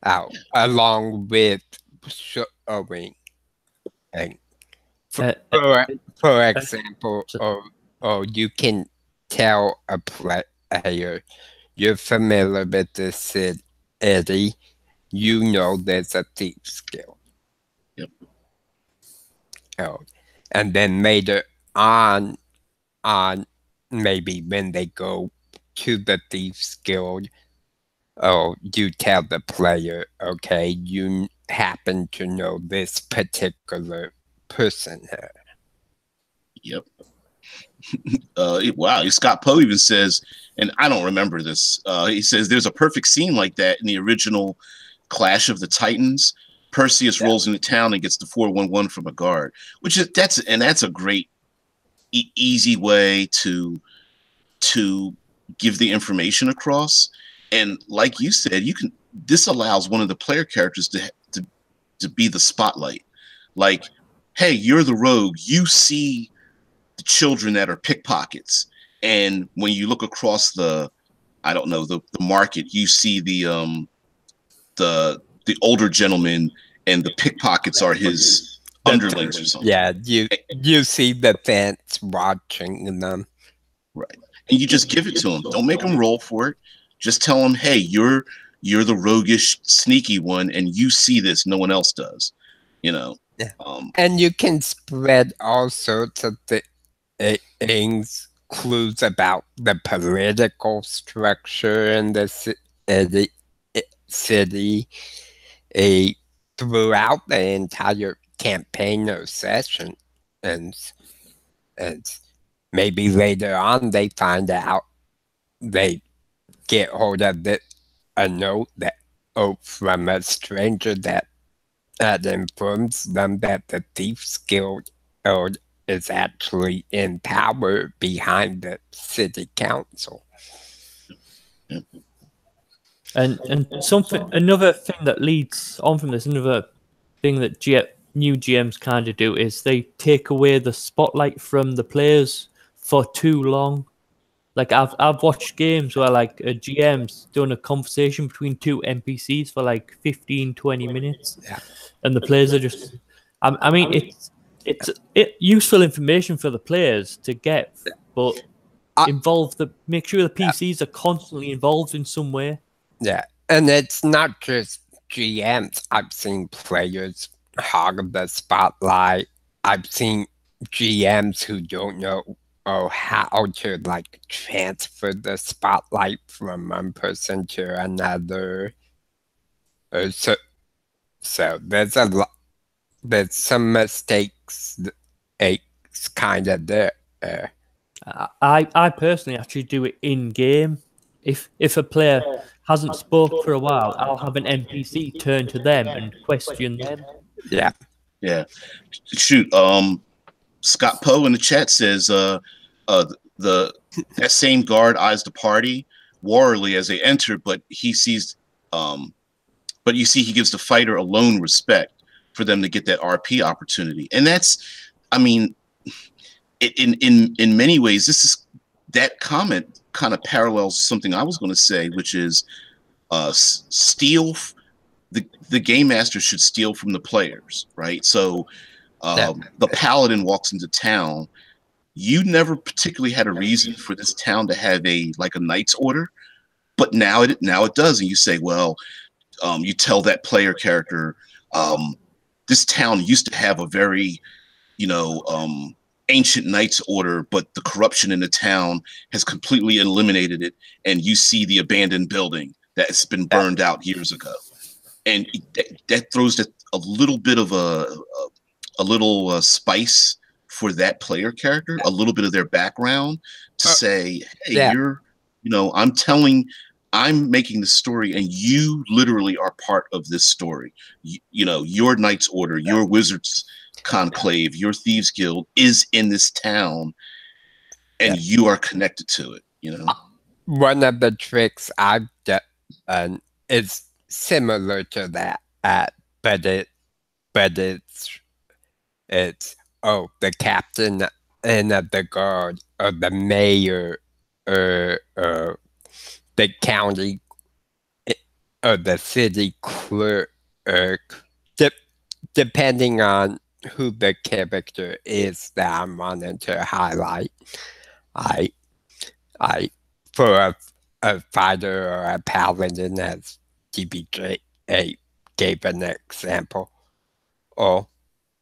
out along with showing. And for, Uh, for, for example, or, or you can tell a player you're familiar with this Eddie. you know there's a thief's guild. Yep. Oh, and then later on, on maybe when they go to the thieves guild, oh, you tell the player, okay, you happen to know this particular person here. Yep. Uh, wow, Scott Poe even says, and I don't remember this. Uh, he says there's a perfect scene like that in the original Clash of the Titans. Perseus Yeah. rolls into town and gets the 411 from a guard, which is that's and that's a great e- easy way to to give the information across. And like you said, you can this allows one of the player characters to to, to be the spotlight. Like, hey, you're the rogue. You see the children that are pickpockets, and when you look across the, I don't know, the, the market, you see the um the the older gentleman and the pickpockets are his underlings or something. Yeah, you you see the fence watching them. Right. and you just give it to them. Don't make them roll for it. Just tell them, hey, you're you're the roguish, sneaky one, and you see this. No one else does. You know. Yeah. Um, And you can spread all sorts of things, clues about the political structure in the ci- the city eh, throughout the entire campaign or session. And, and maybe later on they find out they get hold of it, a note that oh, from a stranger that that informs them that the Thieves Guild uh, is actually in power behind the city council. And and something another thing that leads on from this, another thing that G- new GMs kind of do is they take away the spotlight from the players for too long. Like I've I've watched games where like a GM's done a conversation between two NPCs for like 15, 20 minutes, Yeah. and the players are just. I, I mean, it's it's it, useful information for the players to get, but I- involve the make sure the PCs are constantly involved in some way. Yeah, and it's not just GMs. I've seen players hog the spotlight. I've seen GMs who don't know oh how to like transfer the spotlight from one person to another. Uh, so, so there's a lot. There's some mistakes. It's kind of there. Uh, I I personally actually do it in game. If if a player hasn't spoke for a while, I'll have an NPC turn to them and question them. yeah, Yeah. Shoot. Um, Scott Poe in the chat says, uh, uh, the that same guard eyes the party warily as they enter, but he sees, um, but you see, he gives the fighter alone respect for them to get that RP opportunity, and that's, I mean, in in in many ways, this is that comment kind of parallels something I was going to say, which is, uh, steal. the the game master should steal from the players, right? So, um, the paladin walks into town. You never particularly had a reason for this town to have a like a knight's order, but now it now it does, and you say, well, um, you tell that player character, um, this town used to have a very, you know, um, ancient knight's order, but the corruption in the town has completely eliminated it, and you see the abandoned building that's been burned out years ago. And that, that throws a, a little bit of a a, little uh, spice for that player character, a little bit of their background to Uh, say, hey, yeah. you're, you know, I'm telling, I'm making the story, and you literally are part of this story. You, you know, your Knight's Order, your Wizards Conclave, your Thieves Guild is in this town, and you are connected to it. You know, one of the tricks I've and it's similar to that, uh, but it, but it's, it's oh the captain and of the guard or the mayor or, or the county or the city clerk, de- depending on who the character is that I'm wanting to highlight. I, I, for a, a fighter or a paladin, as DBJ gave an example, or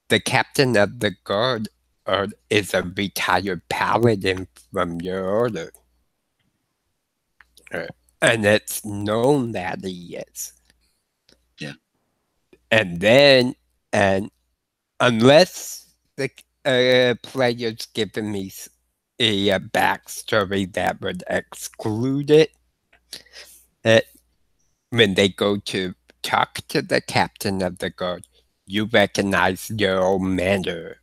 the captain of the guard or is a retired paladin from your order. Uh, and it's known that he is. Yeah. And then, and unless the uh, player's given me a, a backstory that would exclude it, when they go to talk to the captain of the guard, you recognize your own mentor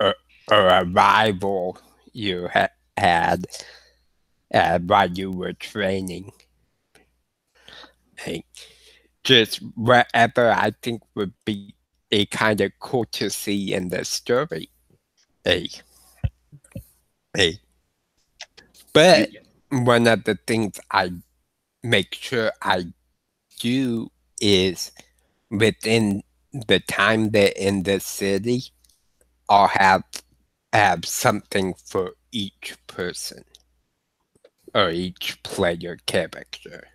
or, or a rival you ha- had uh, while you were training. Hey, just whatever I think would be a kind of cool to see in the story. Hey, hey. But one of the things I make sure I do is within the time they're in the city, I'll have have something for each person or each player character.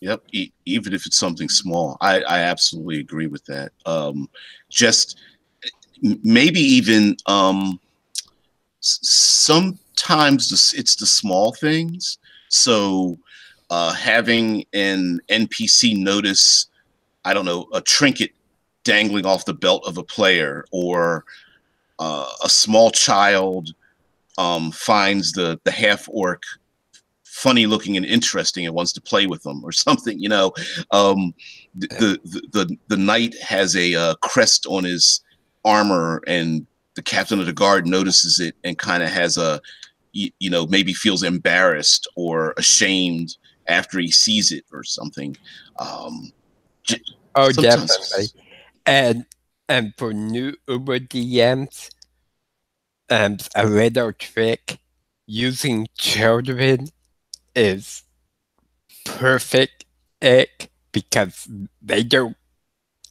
Yep, e- even if it's something small, I, I absolutely agree with that. Um, just maybe even um, sometimes it's the small things. So uh, having an NPC notice, I don't know, a trinket dangling off the belt of a player, or uh, a small child um, finds the the half orc funny looking and interesting and wants to play with them or something you know? Um, the, the the the knight has a uh, crest on his armor and the captain of the guard notices it and kind of has a you, you know maybe feels embarrassed or ashamed after he sees it or something. Um, oh definitely. And and for new uber dms um, a little trick using children is perfect ick because they don't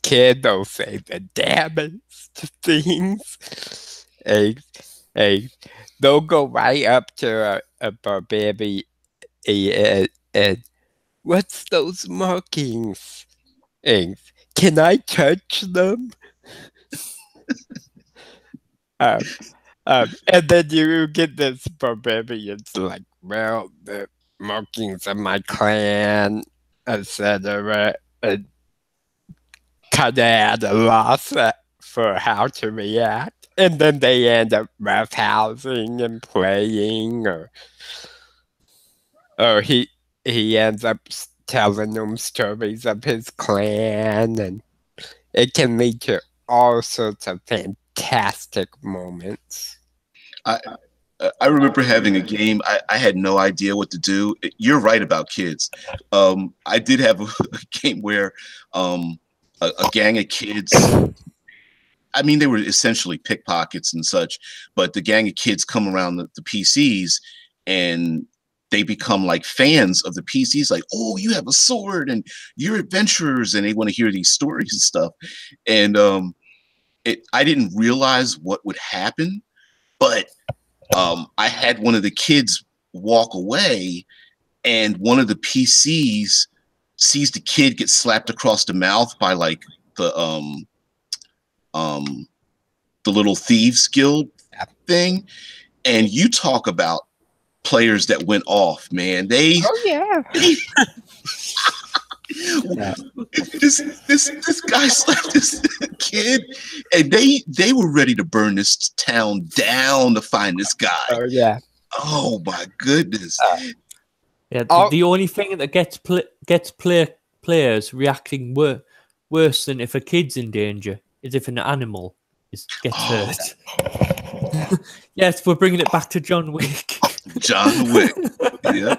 care. They'll say the damnest things. And, and they'll go right up to a, a barbarian and, and what's those markings? And can I touch them? um, um, and then you get this barbarians like, well, the markings of my clan, etc. And kind of at a loss for how to react. And then they end up roughhousing and playing, or or he he ends up telling them stories of his clan, and it can lead to all sorts of fantastic moments. I I remember having a game. I, I, had no idea what to do. You're right about kids. Um, I did have a, game where um, a, a, gang of kids. I mean, they were essentially pickpockets and such, but the gang of kids come around the, the PCs and they become like fans of the PCs. Like, oh, you have a sword and you're adventurers, and they want to hear these stories and stuff. And um, it, I didn't realize what would happen, but um, I had one of the kids walk away, and one of the PCs sees the kid get slapped across the mouth by like the um um the little thieves guild thing, and you talk about players that went off, man. They oh yeah. this this this guy slapped this kid, and they they were ready to burn this town down to find this guy. Oh yeah. Oh my goodness. Uh, yeah. The, oh. the, only thing that gets pl- gets play- players reacting wor- worse than if a kid's in danger is if an animal is gets oh. hurt. yes, we're bringing it back to John Wick. John Wick. Yeah.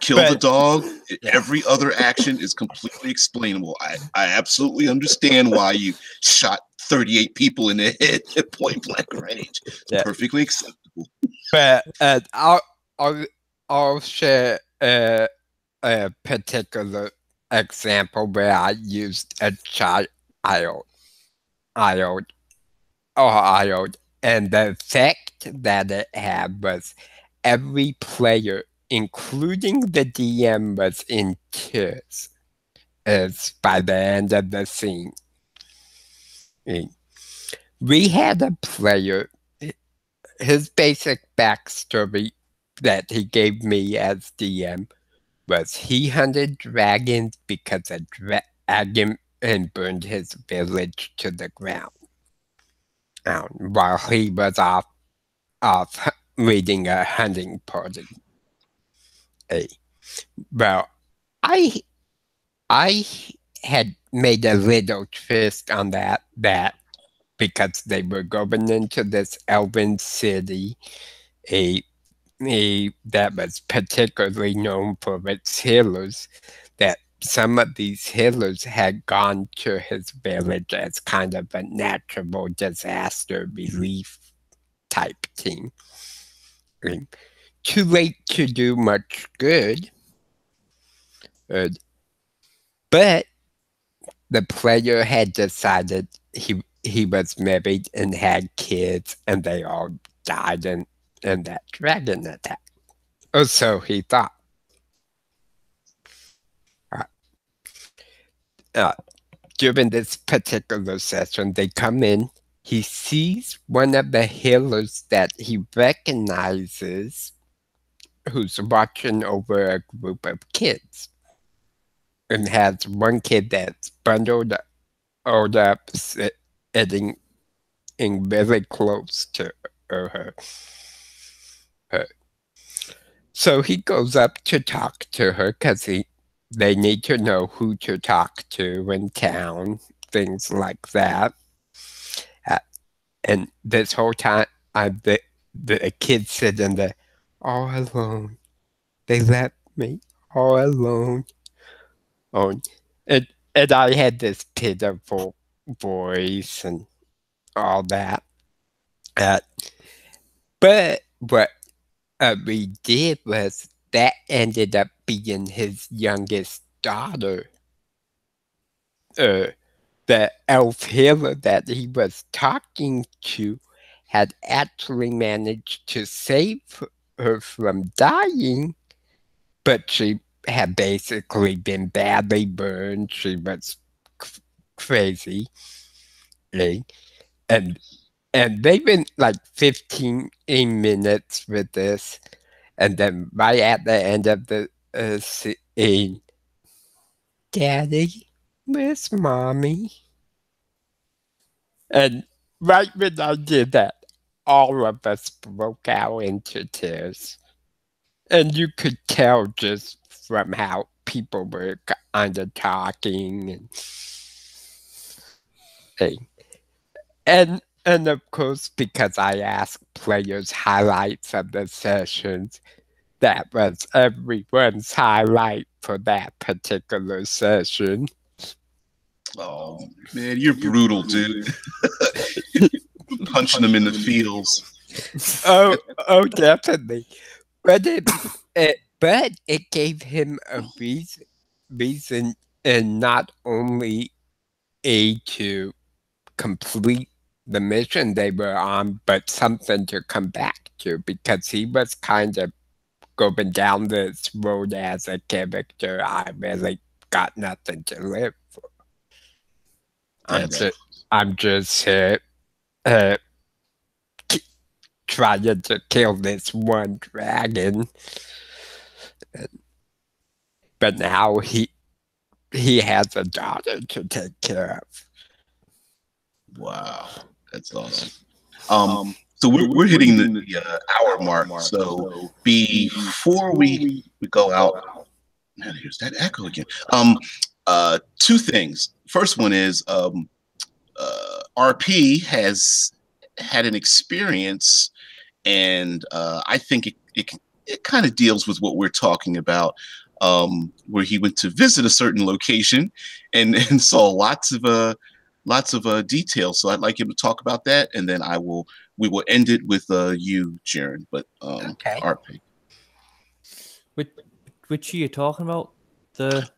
Kill the But- dog. Every other action is completely explainable. I, I absolutely understand why you shot 38 people in the head at point blank range. It's Yeah. perfectly acceptable. But uh, I'll, I'll, I'll share a, a particular example where I used a child iode, iode, or iode, and the effect that it had was every player, including the DM, was in tears as by the end of the scene. We had a player his basic backstory that he gave me as DM was he hunted dragons because a dragon and burned his village to the ground. Um, while he was off, off leading a hunting party. Hey, well, I, I had made a little twist on that that because they were going into this elven city, a, a that was particularly known for its healers, that some of these healers had gone to his village as kind of a natural disaster relief type team. Too late to do much good. Uh, but the player had decided he he was married and had kids, and they all died in, in that dragon attack. Or so he thought. Uh, uh, during this particular session, they come in. He sees one of the healers that he recognizes who's watching over a group of kids and has one kid that's bundled all up, sit, sitting in very close to her. her. So he goes up to talk to her because he they need to know who to talk to in town, things like that. And this whole time, I the the kids sitting there all alone. They left me all alone. Oh, and and I had this pitiful voice and all that. Uh, but what uh, we did was that ended up being his youngest daughter. Uh, the elf healer that he was talking to had actually managed to save her from dying, but she had basically been badly burned. She was crazy. eh? And and they've been like 15 minutes with this. And then right at the end of the uh, scene, Daddy, where's mommy? And right when I did that, all of us broke out into tears. And you could tell just from how people were kind of talking and. And and of course, because I asked players highlights of the sessions, that was everyone's highlight for that particular session. Oh man, you're brutal, dude. Punching them in the fields. oh, oh, definitely. But it, it, but it gave him a reason, reason, and not only a to complete the mission they were on, but something to come back to because he was kind of going down this road as a character. I really got nothing to live for. I'm That's- just, I'm just uh, uh, trying to kill this one dragon. But now he he has a daughter to take care of. Wow, that's awesome. Um, so we're, we're hitting the, the uh, hour mark. So before we, we go out, man, here's that echo again. Um, uh, two things. First one is um, uh, RP has had an experience, and uh, I think it, it it kind of deals with what we're talking about, um, where he went to visit a certain location and and saw lots of uh lots of uh details. So I'd like him to talk about that, and then I will we will end it with uh you, Jaron. But um, Okay. Art Pig. Which, which are you talking about? The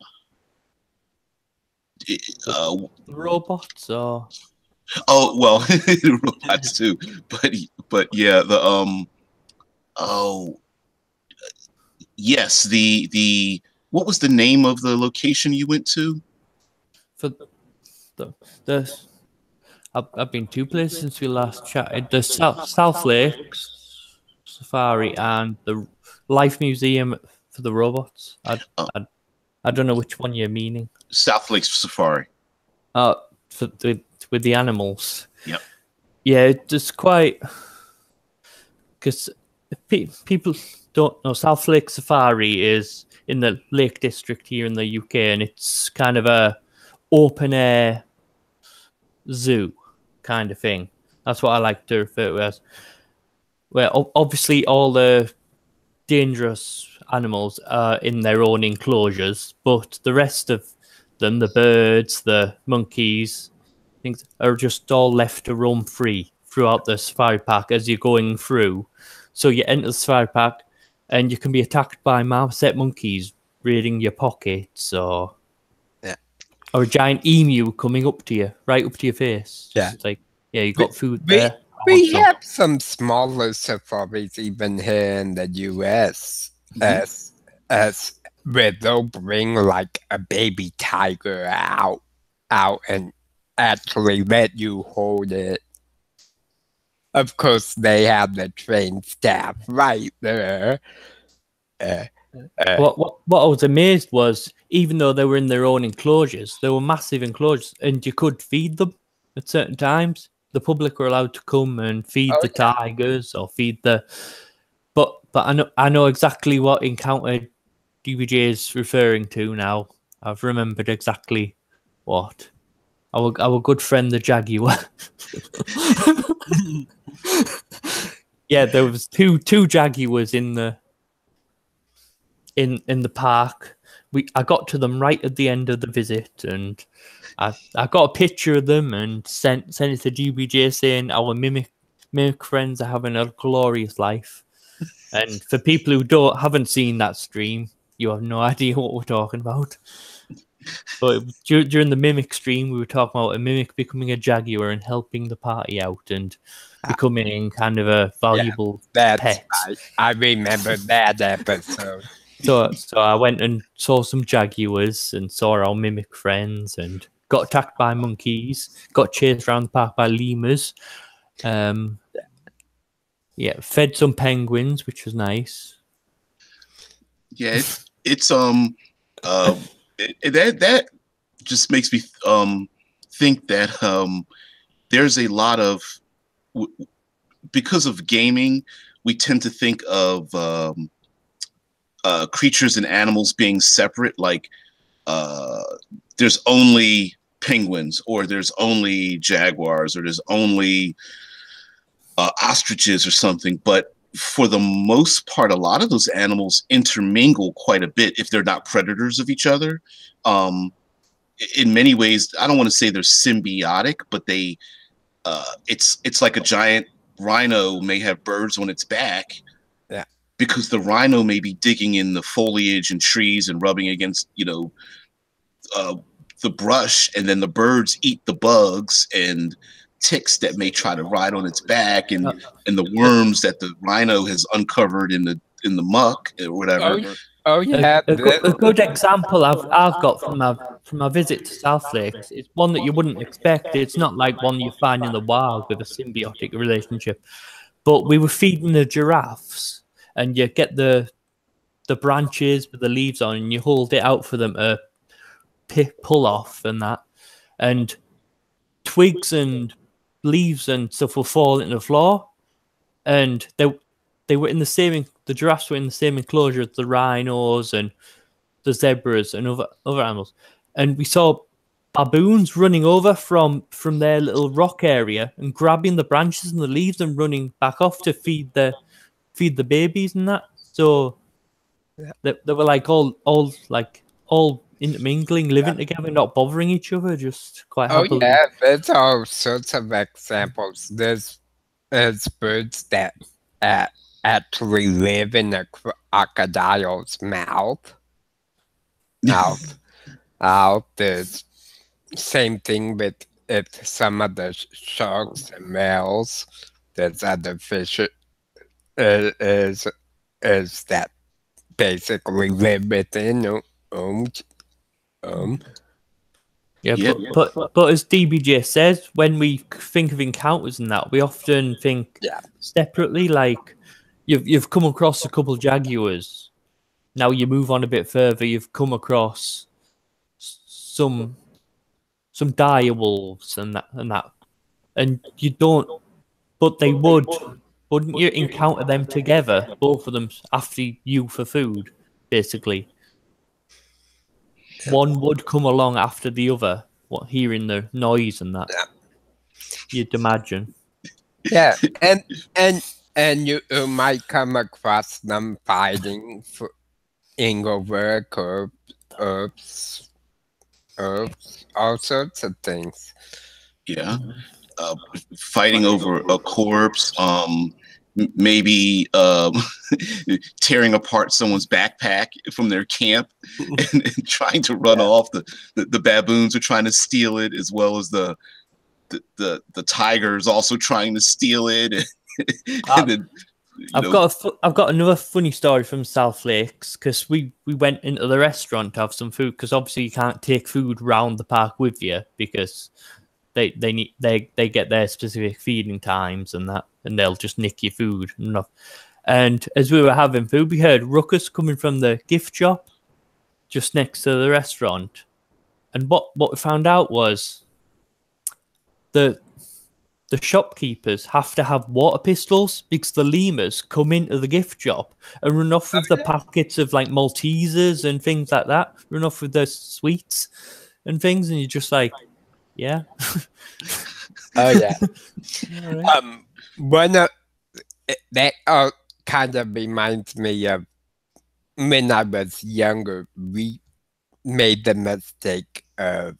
Uh, robots or Oh well, robots too. But but yeah, the um oh yes, the the what was the name of the location you went to? for the the I've, I've been two places since we last chatted. The South, South Lakes Safari and the Life Museum for the robots. I, Oh. I, I don't know which one you're meaning. South Lakes Safari. Uh, for the with the animals. Yep. Yeah, it's quite because pe- people don't know. South Lake Safari is in the Lake District here in the UK, and it's kind of a open air zoo kind of thing. That's what I like to refer to as. Where obviously all the dangerous animals are in their own enclosures, but the rest of them, the birds, the monkeys, things are just all left to roam free throughout the safari park as you're going through. So you enter the safari park and you can be attacked by marmoset monkeys raiding your pockets or Yeah. or a giant emu coming up to you, right up to your face. Yeah. Like, yeah, you got food we- there. We want some. have some smaller safaris even here in the US Mhm. as as where they'll bring like a baby tiger out out and actually let you hold it. Of course they have the trained staff right there. Uh, uh, What, what what I was amazed was even though they were in their own enclosures, they were massive enclosures, and you could feed them at certain times. The public were allowed to come and feed Oh, the tigers or feed the. But but I know I know exactly what encounter DBJ is referring to now. I've remembered exactly what. Our our good friend the jaguar. yeah, there was two two jaguars in the in in the park. We I got to them right at the end of the visit, and I I got a picture of them and sent sent it to DBJ saying our mimic mimic friends are having a glorious life. and for people who don't haven't seen that stream, you have no idea what we're talking about. But during the mimic stream, we were talking about a mimic becoming a jaguar and helping the party out and Ah. becoming kind of a valuable that's pet. right. I remember that episode. So, so I went and saw some jaguars and saw our mimic friends and got attacked by monkeys. Got chased around the park by lemurs. Um, yeah, fed some penguins, which was nice. Yeah, it, it's um uh it, that that just makes me um think that um there's a lot of w- because of gaming we tend to think of um uh creatures and animals being separate like uh there's only penguins or there's only jaguars or there's only uh, ostriches or something but for the most part, a lot of those animals intermingle quite a bit if they're not predators of each other. Um, in many ways, I don't want to say they're symbiotic, but they uh, it's it's like a giant rhino may have birds on its back. Yeah. Because the rhino may be digging in the foliage and trees and rubbing against, you know, uh, the brush, and then the birds eat the bugs and ticks that may try to ride on its back, and Uh, and the worms that the rhino has uncovered in the in the muck or whatever. Oh, y- oh A, yeah, a, that- good, a good example I've, I've got from my from my visit to South Lakes is one that you wouldn't expect. It's not like one you find in the wild with a symbiotic relationship. But we were feeding the giraffes, and you get the the branches with the leaves on, and you hold it out for them to pick, pull off, and that, and twigs and leaves and stuff will fall into the floor, and they they were in the same the giraffes were in the same enclosure as the rhinos and the zebras and other other animals. And we saw baboons running over from from their little rock area and grabbing the branches and the leaves and running back off to feed the feed the babies and that. So they, they were like all all like all intermingling, living together, not bothering each other, just quite happily. Oh yeah, there's all sorts of examples. There's there's birds that uh, actually live in a crocodile's mouth. Mouth. Mouth. There's same thing with with some of the sharks and whales. There's other fish uh, is is that basically live within um um, Yeah, Yeah. But, but but as DBJ says, when we think of encounters and that, we often think Yeah. separately. Like you've you've come across a couple jaguars. Now you move on a bit further. You've come across some some dire wolves and that and that, and you don't. But they would, wouldn't you encounter them together, both of them after you for food, basically? One would come along after the other, what hearing the noise and that. Yeah. You'd imagine. Yeah, and and and you, you might come across them fighting for Ingleberg or herbs, herbs, all sorts of things. Yeah. Uh, fighting over a corpse, um, m- maybe um, tearing apart someone's backpack from their camp and, and trying to run off. The, the the baboons are trying to steal it, as well as the the the, the tigers also trying to steal it. And, Ah, then, I've know, got a I've got another funny story from South Lakes because we we went into the restaurant to have some food because obviously you can't take food round the park with you because they they need they they get their specific feeding times and that and they'll just nick your food and stuff. And as we were having food, we heard ruckus coming from the gift shop just next to the restaurant. And what what we found out was the the shopkeepers have to have water pistols because the lemurs come into the gift shop and run off with the packets of like Maltesers and things like that, run off with their sweets and things, and you're just like, yeah. Oh yeah. alright. um, one of that uh, kind of reminds me of when I was younger. We made the mistake of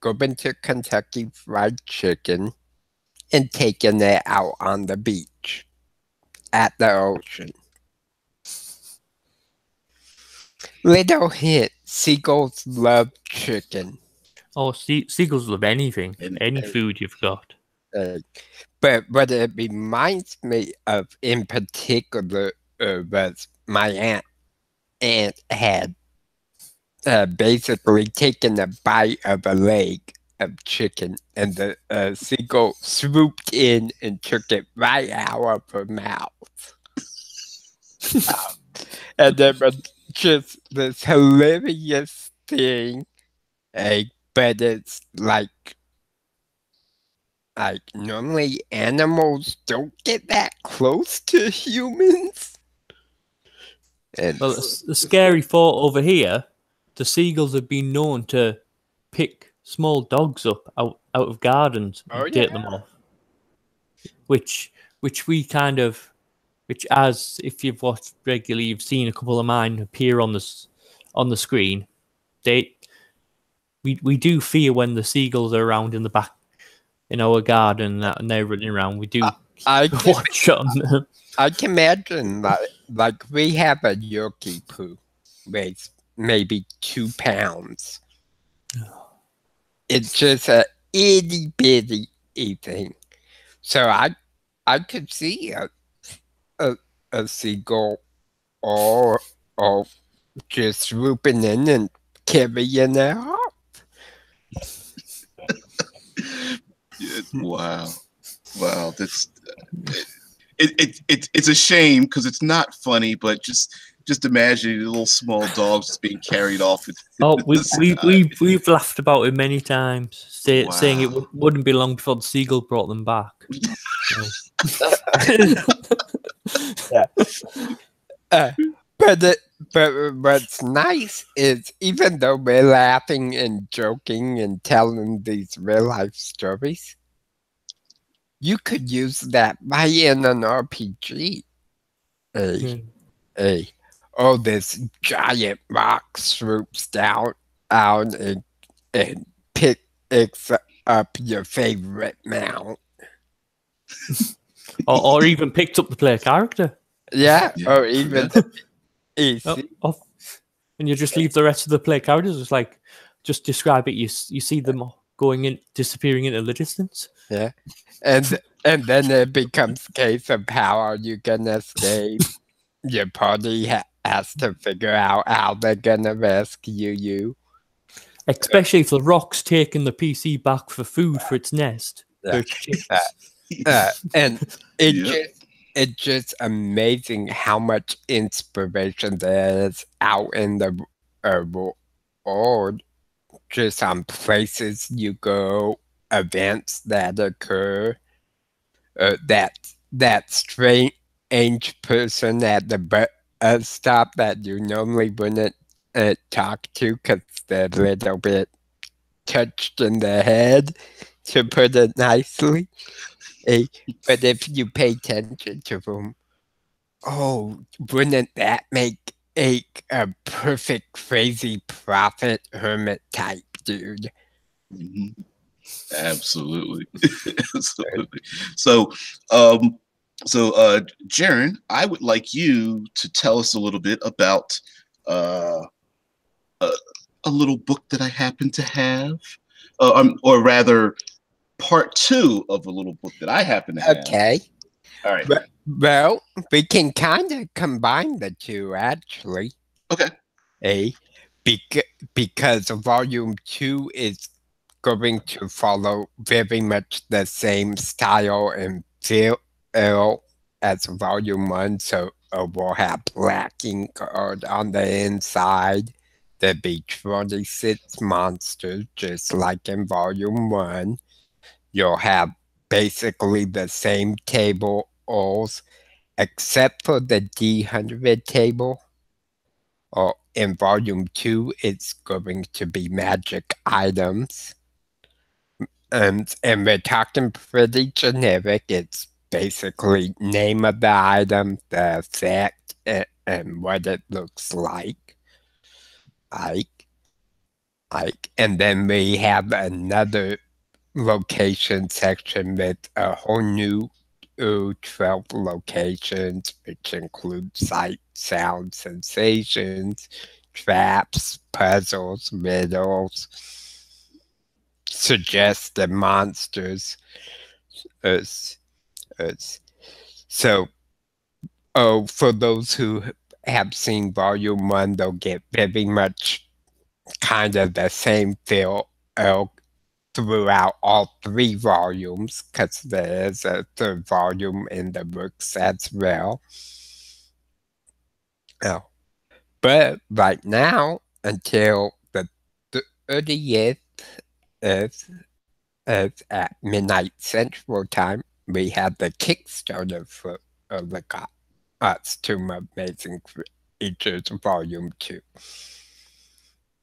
going to Kentucky Fried Chicken and taking it out on the beach at the ocean. Little hint: seagulls love chicken. Oh, sea- seagulls love anything, any food you've got. Uh, but what it reminds me of in particular uh, was my aunt aunt had uh, basically taken a bite of a leg of chicken and the uh, seagull swooped in and took it right out of her mouth. Um, and there was just this hilarious thing, eh, but it's like like normally animals don't get that close to humans. And Well, the scary thought over here, the seagulls have been known to pick small dogs up out, out of gardens and Oh, take them off. Which which we kind of which as if you've watched regularly you've seen a couple of mine appear on the on the screen. They we we do fear when the seagulls are around in the back in our garden uh, and, they're running around. We do I can, watch on them. I can imagine that, like we have a Yorkie poo weighs maybe two pounds. It's just a itty bitty thing. So I I could see a a, a seagull or or just swooping in and carrying. Yeah, wow, wow, that's it. It, it it's a shame because it's not funny, but just just imagine little small dogs just being carried off. Oh, we the we sky. we we've laughed about it many times, say, saying it w- wouldn't be long before the seagull brought them back. Uh, but it, but what's nice is even though we're laughing and joking and telling these real life stories, you could use that right in an RPG. A, a, oh, this giant roc swoops down, out and, and picks up your favorite mount. or, or even picked up the player character. Yeah, Yeah, or even easy. Oh, oh, and you just leave the rest of the player characters. It's like just describe it. You you see them going in, disappearing into the distance. Yeah, and and then it becomes case of how are you gonna escape? Your party ha- has to figure out how they're gonna rescue you. Especially if the roc's taking the PC back for food for its nest. Yeah. for. Uh, and it Yep. just it's just amazing how much inspiration there is out in the uh, world, just on places you go, events that occur. Uh, that that strange person at the bus stop that you normally wouldn't uh, talk to because they're a little bit touched in the head, to put it nicely. But if you pay attention to them, oh, wouldn't that make a, a perfect crazy prophet hermit type dude? Mhm. Absolutely. Absolutely. So, um, so, uh, Jaron, I would like you to tell us a little bit about uh, a, a little book that I happen to have, uh, um, or rather, part two of a little book that I happen to have. Okay. All right. But- Well, we can kind of combine the two actually. Okay. A because because volume two is going to follow very much the same style and feel as volume one. So uh, we'll have black ink on the inside. There'll be 26 monsters, just like in volume one. You'll have basically the same table alls, except for the D100 table. Or in volume two, it's going to be magic items. And, and we're talking pretty generic. It's basically name of the item, the effect, and, and what it looks like. Like, like, and then we have another location section with a whole new uh, 12 locations, which include sight, sound, sensations, traps, puzzles, riddles, suggested monsters. Us, us. So, oh, for those who have seen Volume 1, they'll get very much kind of the same feel uh, throughout all three volumes because there is a third volume in the books as well. Oh, but right now, until the 30th is, is at midnight Central Time, we have the Kickstarter for the L'gat's Tome of Amazing Creatures Volume 2.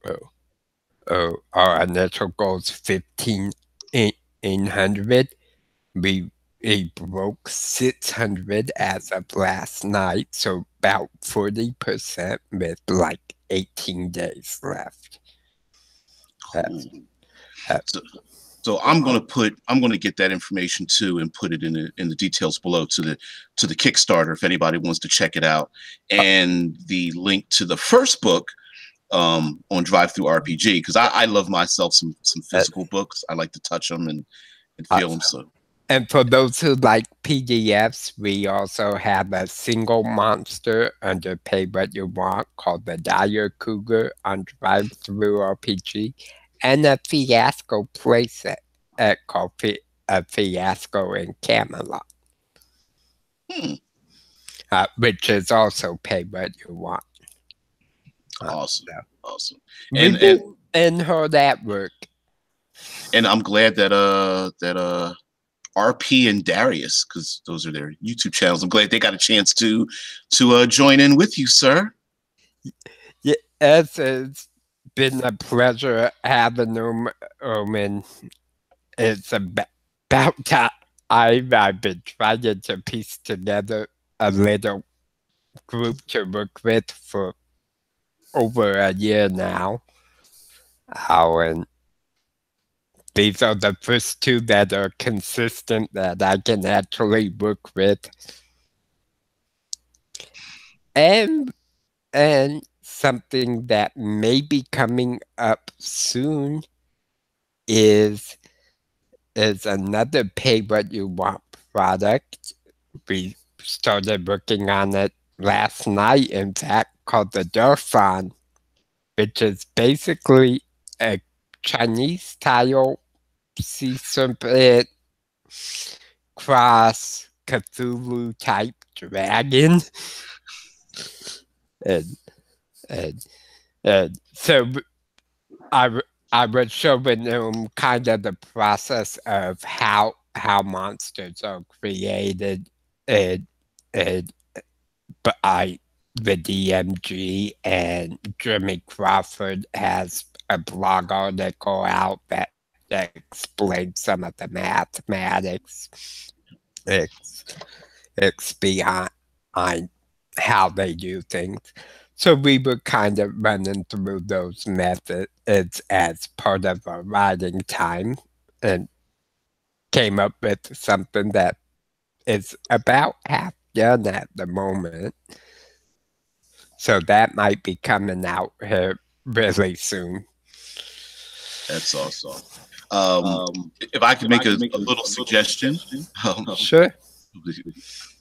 Oh. Oh, our initial goal is 1500. We, we broke 600 as of last night, so about 40% with like 18 days left. That's- that's- So, so I'm gonna put I'm gonna get that information too and put it in the in the details below to the to the Kickstarter if anybody wants to check it out uh and the link to the first book um on DriveThruRPG because I, I love myself some some physical books. I like to touch them and, and feel them so. And for those who like PDFs, we also have a single monster under Pay What You Want called the Dire Cougar on DriveThruRPG, and a Fiasco playset uh, called Fi- a Fiasco in Camelot, hmm, uh, which is also Pay What You Want. Awesome yeah. awesome We And- do in her that work. and I'm glad that uh that uh RP and Darius because those are their YouTube channels I'm glad they got a chance to to uh join in with you sir Yes, it's been a pleasure having them, um, and it's ab- about time I've, I've been trying to piece together a little group to work with for over a year now. And these are the first two that are consistent that I can actually work with. And and something that may be coming up soon is is another pay what you want product. We started working on it last night, in fact, called the Durfan, which is basically a Chinese style sea serpent cross Cthulhu type dragon. and, and, and so I, I was showing them kind of the process of how how monsters are created and, and by the DMG and Jeremy Crawford has a blog article out that, that explains some of the mathematics it's, it's behind how they do things. So we were kind of running through those methods as part of our writing time and came up with something that is about half done at the moment. So that might be coming out here really soon. That's awesome. Um, um, if I could make, a, make a, little suggestion, um, sure.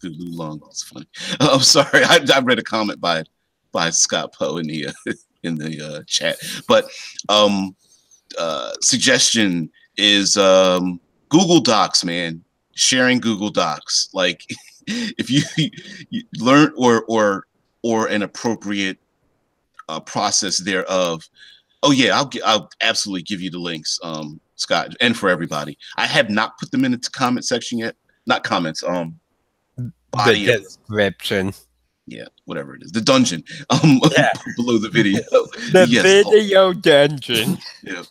Long, it's funny. I'm sorry. I, I, read a comment by by Scott Poe in the uh, in the uh, chat, but um, uh, suggestion is um, Google Docs, man. Sharing Google Docs, like if you, you learn or or or an appropriate uh, process thereof. Oh yeah, I'll I'll absolutely give you the links, um, Scott, and for everybody. I have not put them in the comment section yet. Not comments. Um, body the description. Of, yeah, whatever it is, the dungeon um yeah. below the video. the yes, video dungeon. yeah.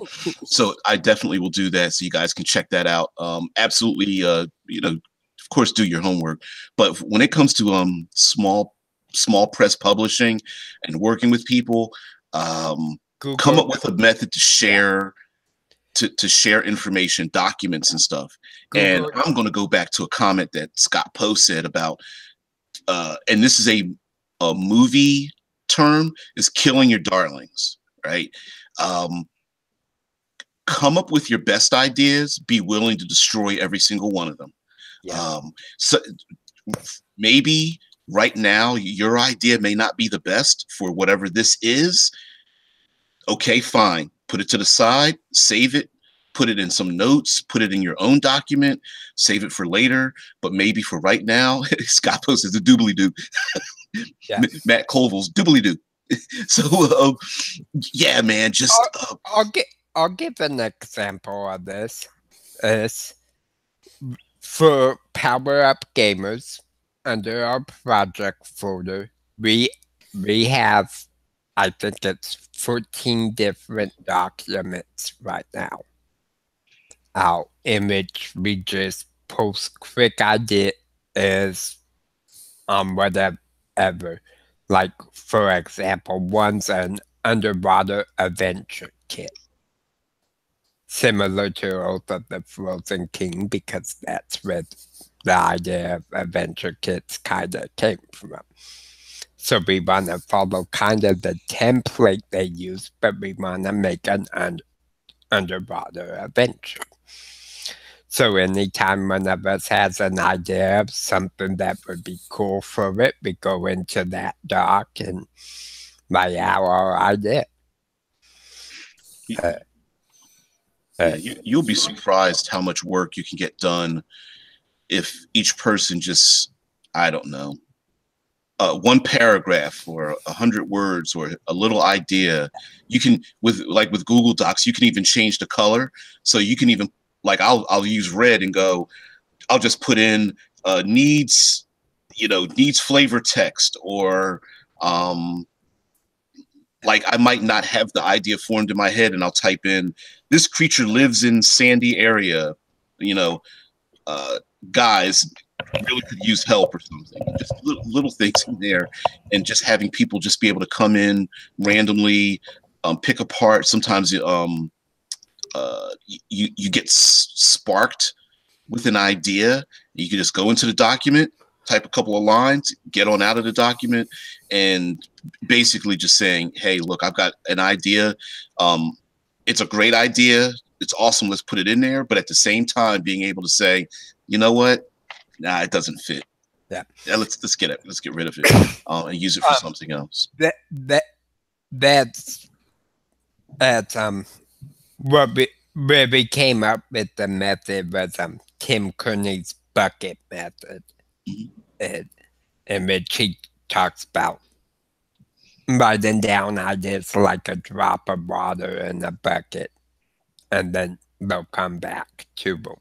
So I definitely will do that, so you guys can check that out. Um, absolutely. Uh, you know, of course, do your homework. But when it comes to um small small press publishing and working with people, um, Google. come up with a method to share. To, to share information, documents, and stuff. Google. And I'm going to go back to a comment that Scott Poe said about uh, and this is a a movie term is killing your darlings, right? Um, come up with your best ideas. Be willing to destroy every single one of them. Yeah. Um, so maybe right now your idea may not be the best for whatever this is. Okay, fine. Put it to the side, save it, put it in some notes, put it in your own document, save it for later. But maybe for right now, Scott posts the doobly doo. Yeah. Matt Colville's doobly doo. so uh, yeah, man, just I'll, uh, I'll get I'll give an example of this. Is for Power Up Gamers under our project folder, we we have I think it's 14 different documents right now our image we just post quick ideas on whatever. Like for example, one's an underwater adventure kit. Similar to Oath of the Frozen King because that's where the idea of adventure kits kind of came from. So we want to follow kind of the template they use, but we want to make an un underwater adventure. So anytime one of us has an idea of something that would be cool for it, we go into that doc and lay out our idea. Uh, uh, you, you'll be surprised how much work you can get done if each person just, I don't know, uh, one paragraph or a hundred words or a little idea. You can with like with Google Docs, you can even change the color, so you can even like I'll I'll use red and go, I'll just put in uh, needs, you know, needs flavor text or um, like I might not have the idea formed in my head and I'll type in this creature lives in sandy area, you know, uh, guys really could use help or something. Just little, little things in there, and just having people just be able to come in randomly, um, pick apart. Sometimes um, uh, you you get sparked with an idea. You can just go into the document, type a couple of lines, get on out of the document, and basically just saying, "Hey, look, I've got an idea. Um, it's a great idea. It's awesome. Let's put it in there." But at the same time, being able to say, "You know what? Nah, it doesn't fit. Yeah, yeah let's let's get it. Let's get rid of it uh, and use it for um, something else." That that that's that's um what we where we came up with the method was um Tim Kearney's bucket method, mm-hmm. and, in which he talks about writing down ideas like a drop of water in a bucket, and then they'll come back to them.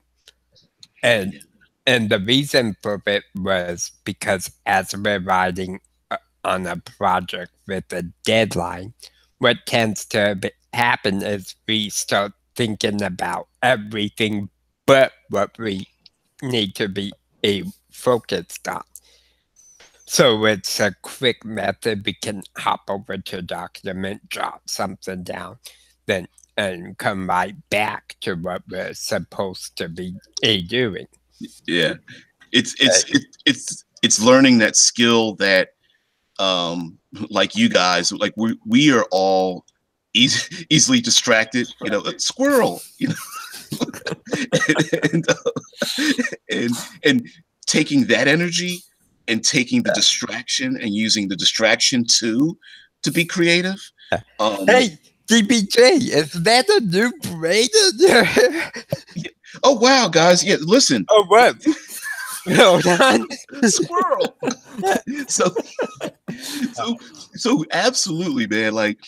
And and the reason for it was because as we're writing uh, on a project with a deadline, what tends to happen is we start thinking about everything but what we need to be a focused on. So it's a quick method. We can hop over to document, drop something down, then and come right back to what we're supposed to be doing. Yeah, it's it's uh, it's it's it's learning that skill that, um, like you guys, like we we are all easy, easily distracted. You know, a squirrel. You know. and, and, uh, and, and taking that energy and taking the distraction and using the distraction to to be creative. Um, hey, DBJ, is that a new brain Oh wow, guys! Yeah, listen. Oh what? No, squirrel. so, so, so, absolutely, man. Like,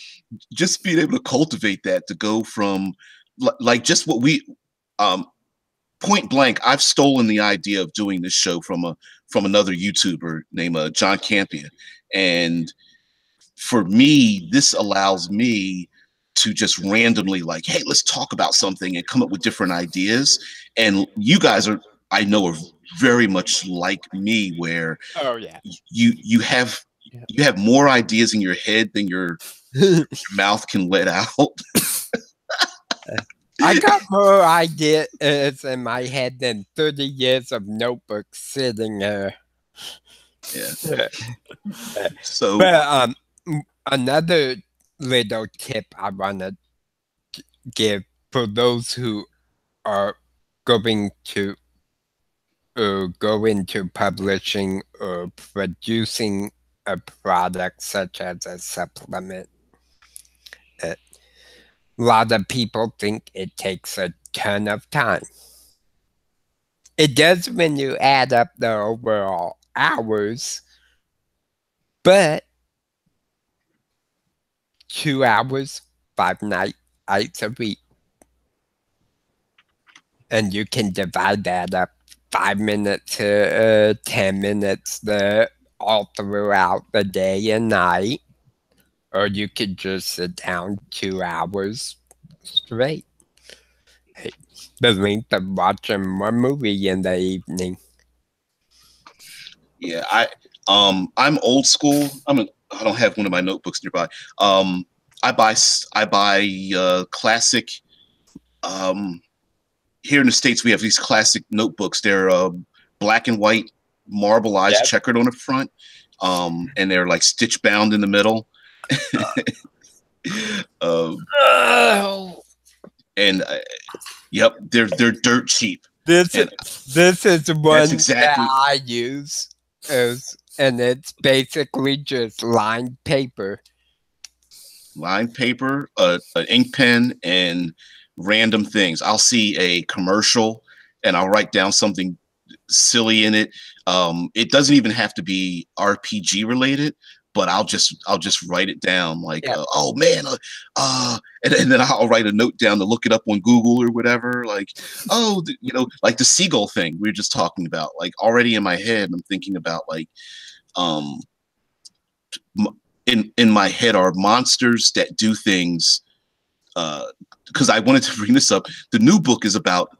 just being able to cultivate that to go from like just what we um point blank i've stolen the idea of doing this show from a from another youtuber named uh, john campia and for me this allows me to just randomly like hey let's talk about something and come up with different ideas and you guys are i know are very much like me where oh yeah you you have you have more ideas in your head than your, your mouth can let out I got more ideas in my head than 30 years of notebooks sitting there. Yeah. so, but um, another little tip I want to give for those who are going to uh, go into publishing or producing a product such as a supplement a lot of people think it takes a ton of time. It does when you add up the overall hours, but two hours, five night, nights a week. And you can divide that up five minutes to uh, 10 minutes the, all throughout the day and night or you could just sit down two hours straight. The length of watching one movie in the evening. Yeah, I um I'm old school. I'm a, I don't have one of my notebooks nearby. Um, I buy I buy uh, classic. Um, here in the states, we have these classic notebooks. They're uh, black and white, marbleized, yep. checkered on the front, um, and they're like stitch bound in the middle. um, oh. And uh, yep, they're they're dirt cheap. This and, this is one exactly, that I use, as, and it's basically just lined paper. Lined paper, uh, an ink pen, and random things. I'll see a commercial, and I'll write down something silly in it. Um, it doesn't even have to be RPG related but I'll just I'll just write it down like yeah. uh, oh man uh, uh and, and, then I'll write a note down to look it up on Google or whatever like oh the, you know like the seagull thing we were just talking about like already in my head I'm thinking about like um in in my head are monsters that do things uh because I wanted to bring this up the new book is about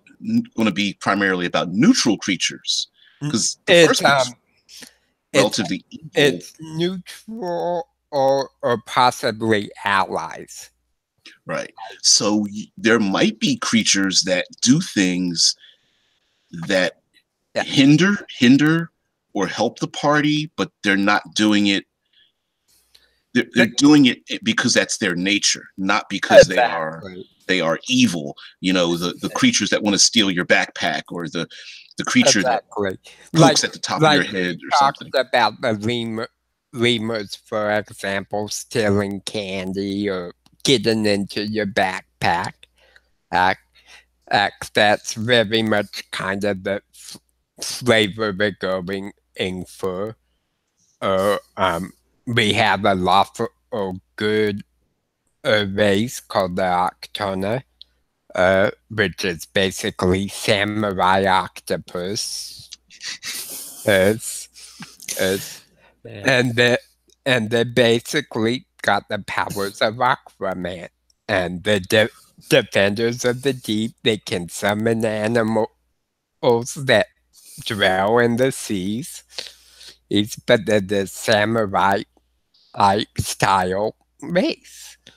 going to be primarily about neutral creatures because the It's first um, it's, relatively evil. it's neutral or or possibly allies. Right. So there might be creatures that do things that Yeah. hinder, hinder, or help the party, but they're not doing it. They're, they're doing it because that's their nature, not because they are they are evil. You know, the the creatures that want to steal your backpack, or the the creature Exactly. that Like at the top like of your head, or something. about the lemur, lemurs, for example, stealing candy or getting into your backpack. Act, act that's very much kind of the flavor we're going in for. Uh, um, we have a lot of good uh, race called the Octona, uh, which is basically samurai octopus. It's, it's, and they and they basically got the powers of Aquaman. And the de- defenders of the deep, they can summon animals that dwell in the seas. It's but they're the samurai like style race.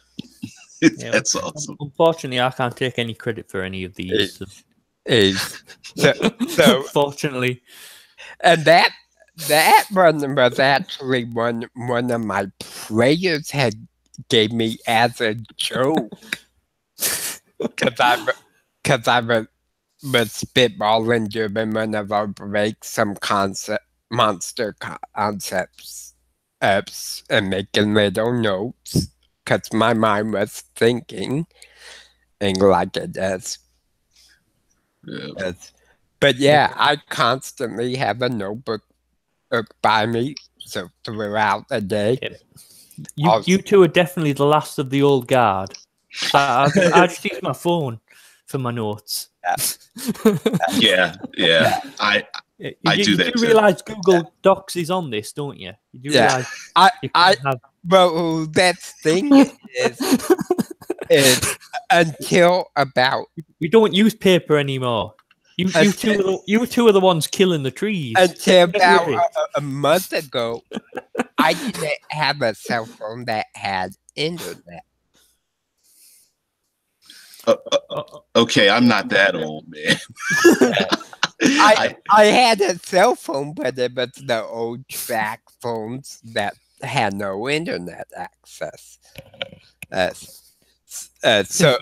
Yeah. That's awesome. Unfortunately, I can't take any credit for any of these. so- Is so, so Unfortunately, and that that one was actually one one of my players had gave me as a joke because I because I was, was spitballing during one of our breaks some concept monster concepts ups and making little notes because my mind was thinking and like it does. Yeah. But yeah, I constantly have a notebook by me, so throughout the day. you, I'll- you two are definitely the last of the old guard. I, I, I just use my phone for my notes. Yeah, yeah. I you, I you do that too. realize Google Docs is on this, don't you? You do Yeah. realize I, you I, have well, that thing is, is until about we don't use paper anymore. You, you two, are the, you two are the ones killing the trees. until about a, a- a month ago, I didn't have a cell phone that had internet. uh, uh, Uh, okay. I'm not that old, man. I, I had a cell phone, but it was the old track phones that had no internet access. Uh, uh, so,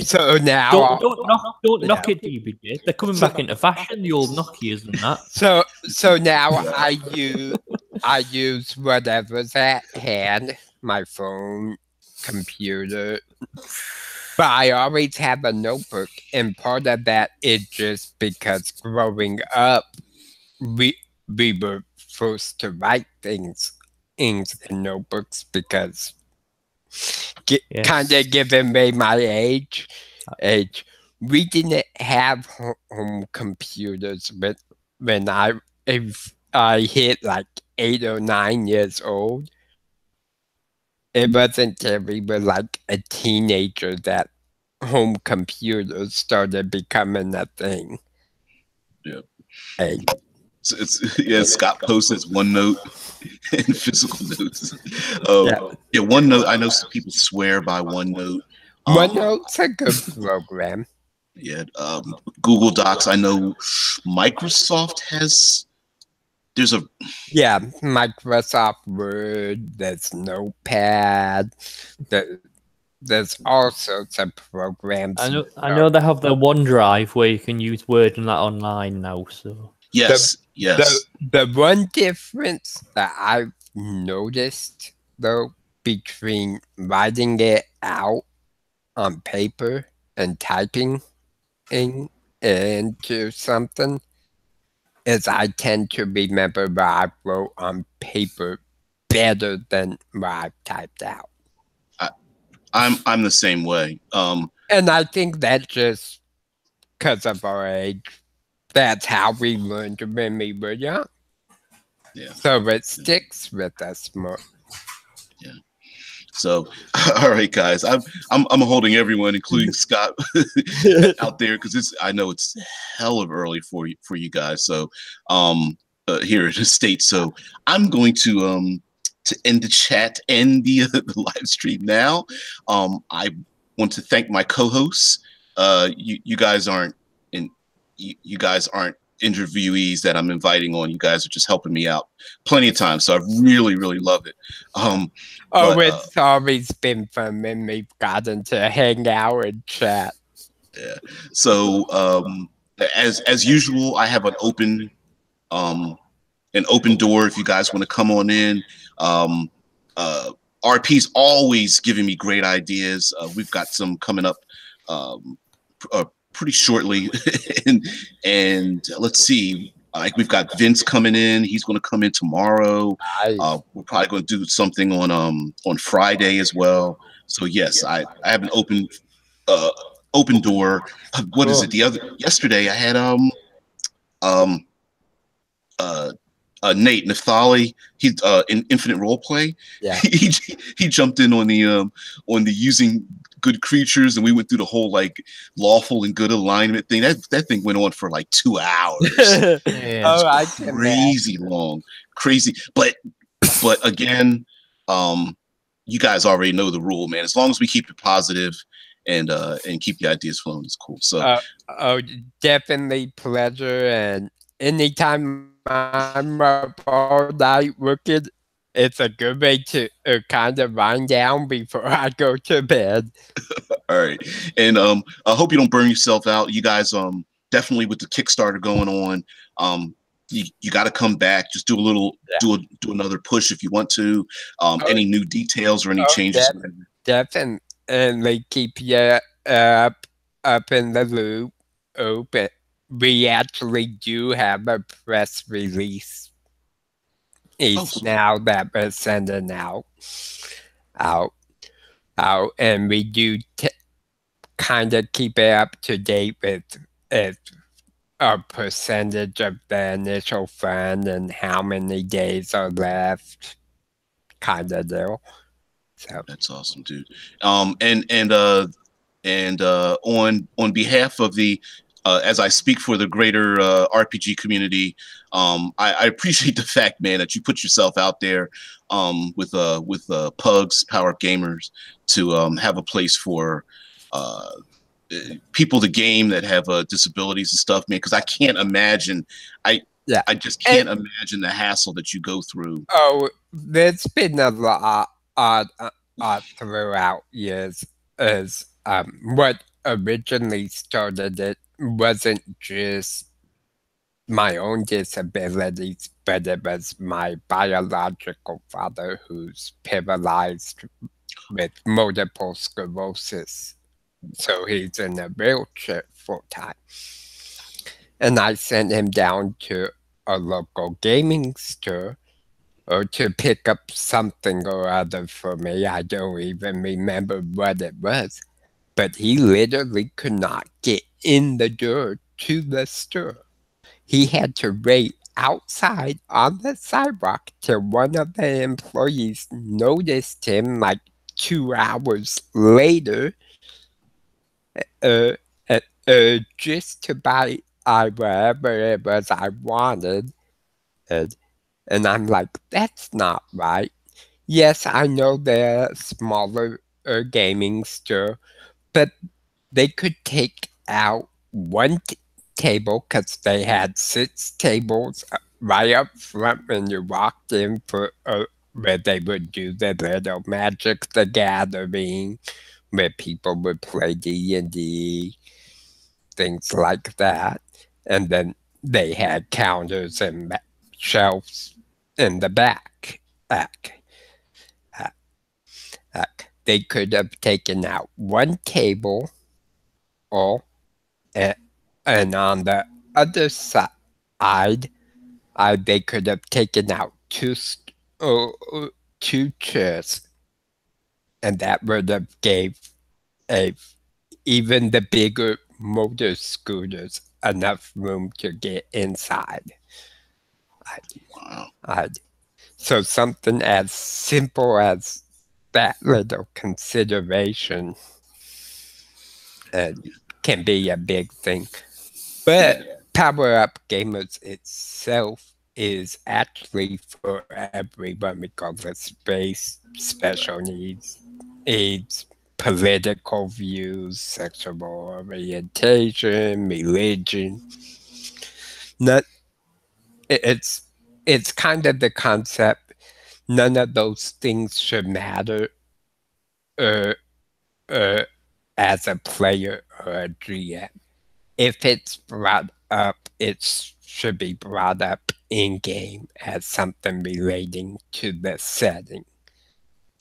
so now, don't, don't knock, don't Yeah. knock it, DBJ. They're coming back into fashion, the old Nokias and that. so, so now I use, I use whatever's at hand, my phone, computer. But I always have a notebook, and part of that is just because growing up, we we were forced to write things things in notebooks because get, Yes. kind of given me my age age we didn't have home computers but when i if i hit like eight or nine years old it wasn't until we were like a teenager that home computers started becoming a thing Yeah. Hey, So it's yeah. Scott posts as OneNote and physical notes. Um, Yeah. yeah. OneNote. I know some people swear by OneNote. Um, OneNote's a good program. Yeah. Um, Google Docs. I know Microsoft has. There's a Yeah, Microsoft Word, there's Notepad, there, there's all sorts of programs. I know, I know they have their OneDrive where you can use Word and that online now. So yes, yes. The, the one difference that I've noticed, though, between writing it out on paper and typing in, into something is I tend to remember what I wrote on paper better than what I've typed out. I'm I'm the same way. Um, And I think that's just because of our age. That's how we learned when we were young. Yeah. So it sticks with us more. So, all right, guys, I'm I'm I'm holding everyone, including Scott, out there because it's I know it's hell of early for you for you guys. So, um, uh, here in the states, so I'm going to um to end the chat and the, uh, the live stream now. Um, I want to thank my co-hosts. Uh, you you guys aren't in you, you guys aren't interviewees that I'm inviting on. You guys are just helping me out plenty of times. So I really, really love it. Um, Oh, but, it's always been fun when we've gotten to hang out and chat. Yeah. so um, as as usual, I have an open um, an open door if you guys want to come on in. Um, uh, RP's always giving me great ideas. Uh, we've got some coming up um, uh, pretty shortly, and and let's see. Like we've got Vince coming in. He's going to come in tomorrow. Uh, we're probably going to do something on um on Friday as well. So yes, I I have an open uh open door. What is it? The other yesterday I had um um uh. Uh, Nate Naftali, he uh, in Infinite Roleplay. Yeah. he he jumped in on the um on the using good creatures, and we went through the whole like lawful and good alignment thing. That that thing went on for like two hours Yeah. Oh, I crazy long, crazy. But but again, um, you guys already know the rule, man. As long as we keep it positive and uh and keep the ideas flowing, it's cool. So Uh, Oh, definitely pleasure. And anytime I'm up all night working, it's a good way to uh, kind of wind down before I go to bed. all right, and um, I hope you don't burn yourself out. You guys, um, definitely with the Kickstarter going on, um. You, you got to come back. Just do a little, Yeah. do a, do another push if you want to. Um, Oh. any new details or any Oh, changes? Definitely and they keep you up up in the loop. Open. We actually do have a press release. It's Oh. now that we're sending out, out, out, and we do t- kind of keep it up to date with it, a percentage of the initial fund and how many days are left, kind of deal. So. That's awesome, dude. Um, and and uh, and uh, on on behalf of the uh, as I speak for the greater uh, RPG community, um, I, I appreciate the fact, man, that you put yourself out there um, with uh, with uh, Pugs Power Up Gamers to um, have a place for uh, people to game that have uh, disabilities and stuff, man. Because I can't imagine, I Yeah. I just can't imagine the hassle that you go through. Oh, there's been a lot uh, uh, throughout years. As um, what originally started it wasn't just my own disabilities, but it was my biological father who's paralyzed with multiple sclerosis. So he's in a wheelchair full time. And I sent him down to a local gaming store or to pick up something or other for me. I don't even remember what it was. But he literally could not get in the door to the store. He had to wait outside on the sidewalk till one of the employees noticed him like two hours later uh, uh, uh, just to buy I whatever it was I wanted. And, and I'm like, that's not right. Yes, I know they're smaller uh, gaming store, but they could take out one table because they had six tables uh, right up front when you walked in for uh, where they would do the little Magic the Gathering, where people would play D and D, things like that, and then they had counters and shelves in the. Back. Back. They could have taken out one table, or and, on the other side, uh, they could have taken out two uh, uh, two chairs, and that would have gave a even the bigger motor scooters enough room to get inside. Wow. I'd, so something as simple as that little consideration uh, can be a big thing. But Power Up Gamers itself is actually for everyone regardless of race, special needs, age, political views, sexual orientation, religion. Not, it's it's kind of the concept. None of those things should matter, uh, uh, as a player or a GM. If it's brought up, it should be brought up in game as something relating to the setting.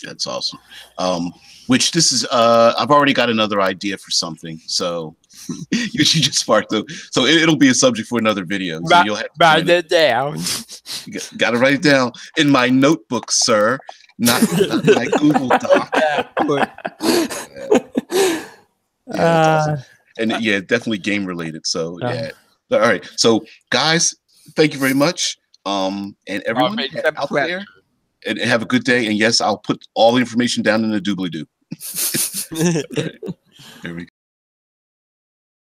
That's awesome. Um, which this is, uh, I've already got another idea for something. So you should just spark the, so it, will be a subject for another video. So write, you'll have write it down. Got to write it down in my notebook, sir. Not, not my Google Doc. yeah. Yeah, uh, and yeah, definitely game related. So yeah. All right. So guys, thank you very much. Um, and everyone out there, and have a good day. And yes, I'll put all the information down in the doobly doo. there we go.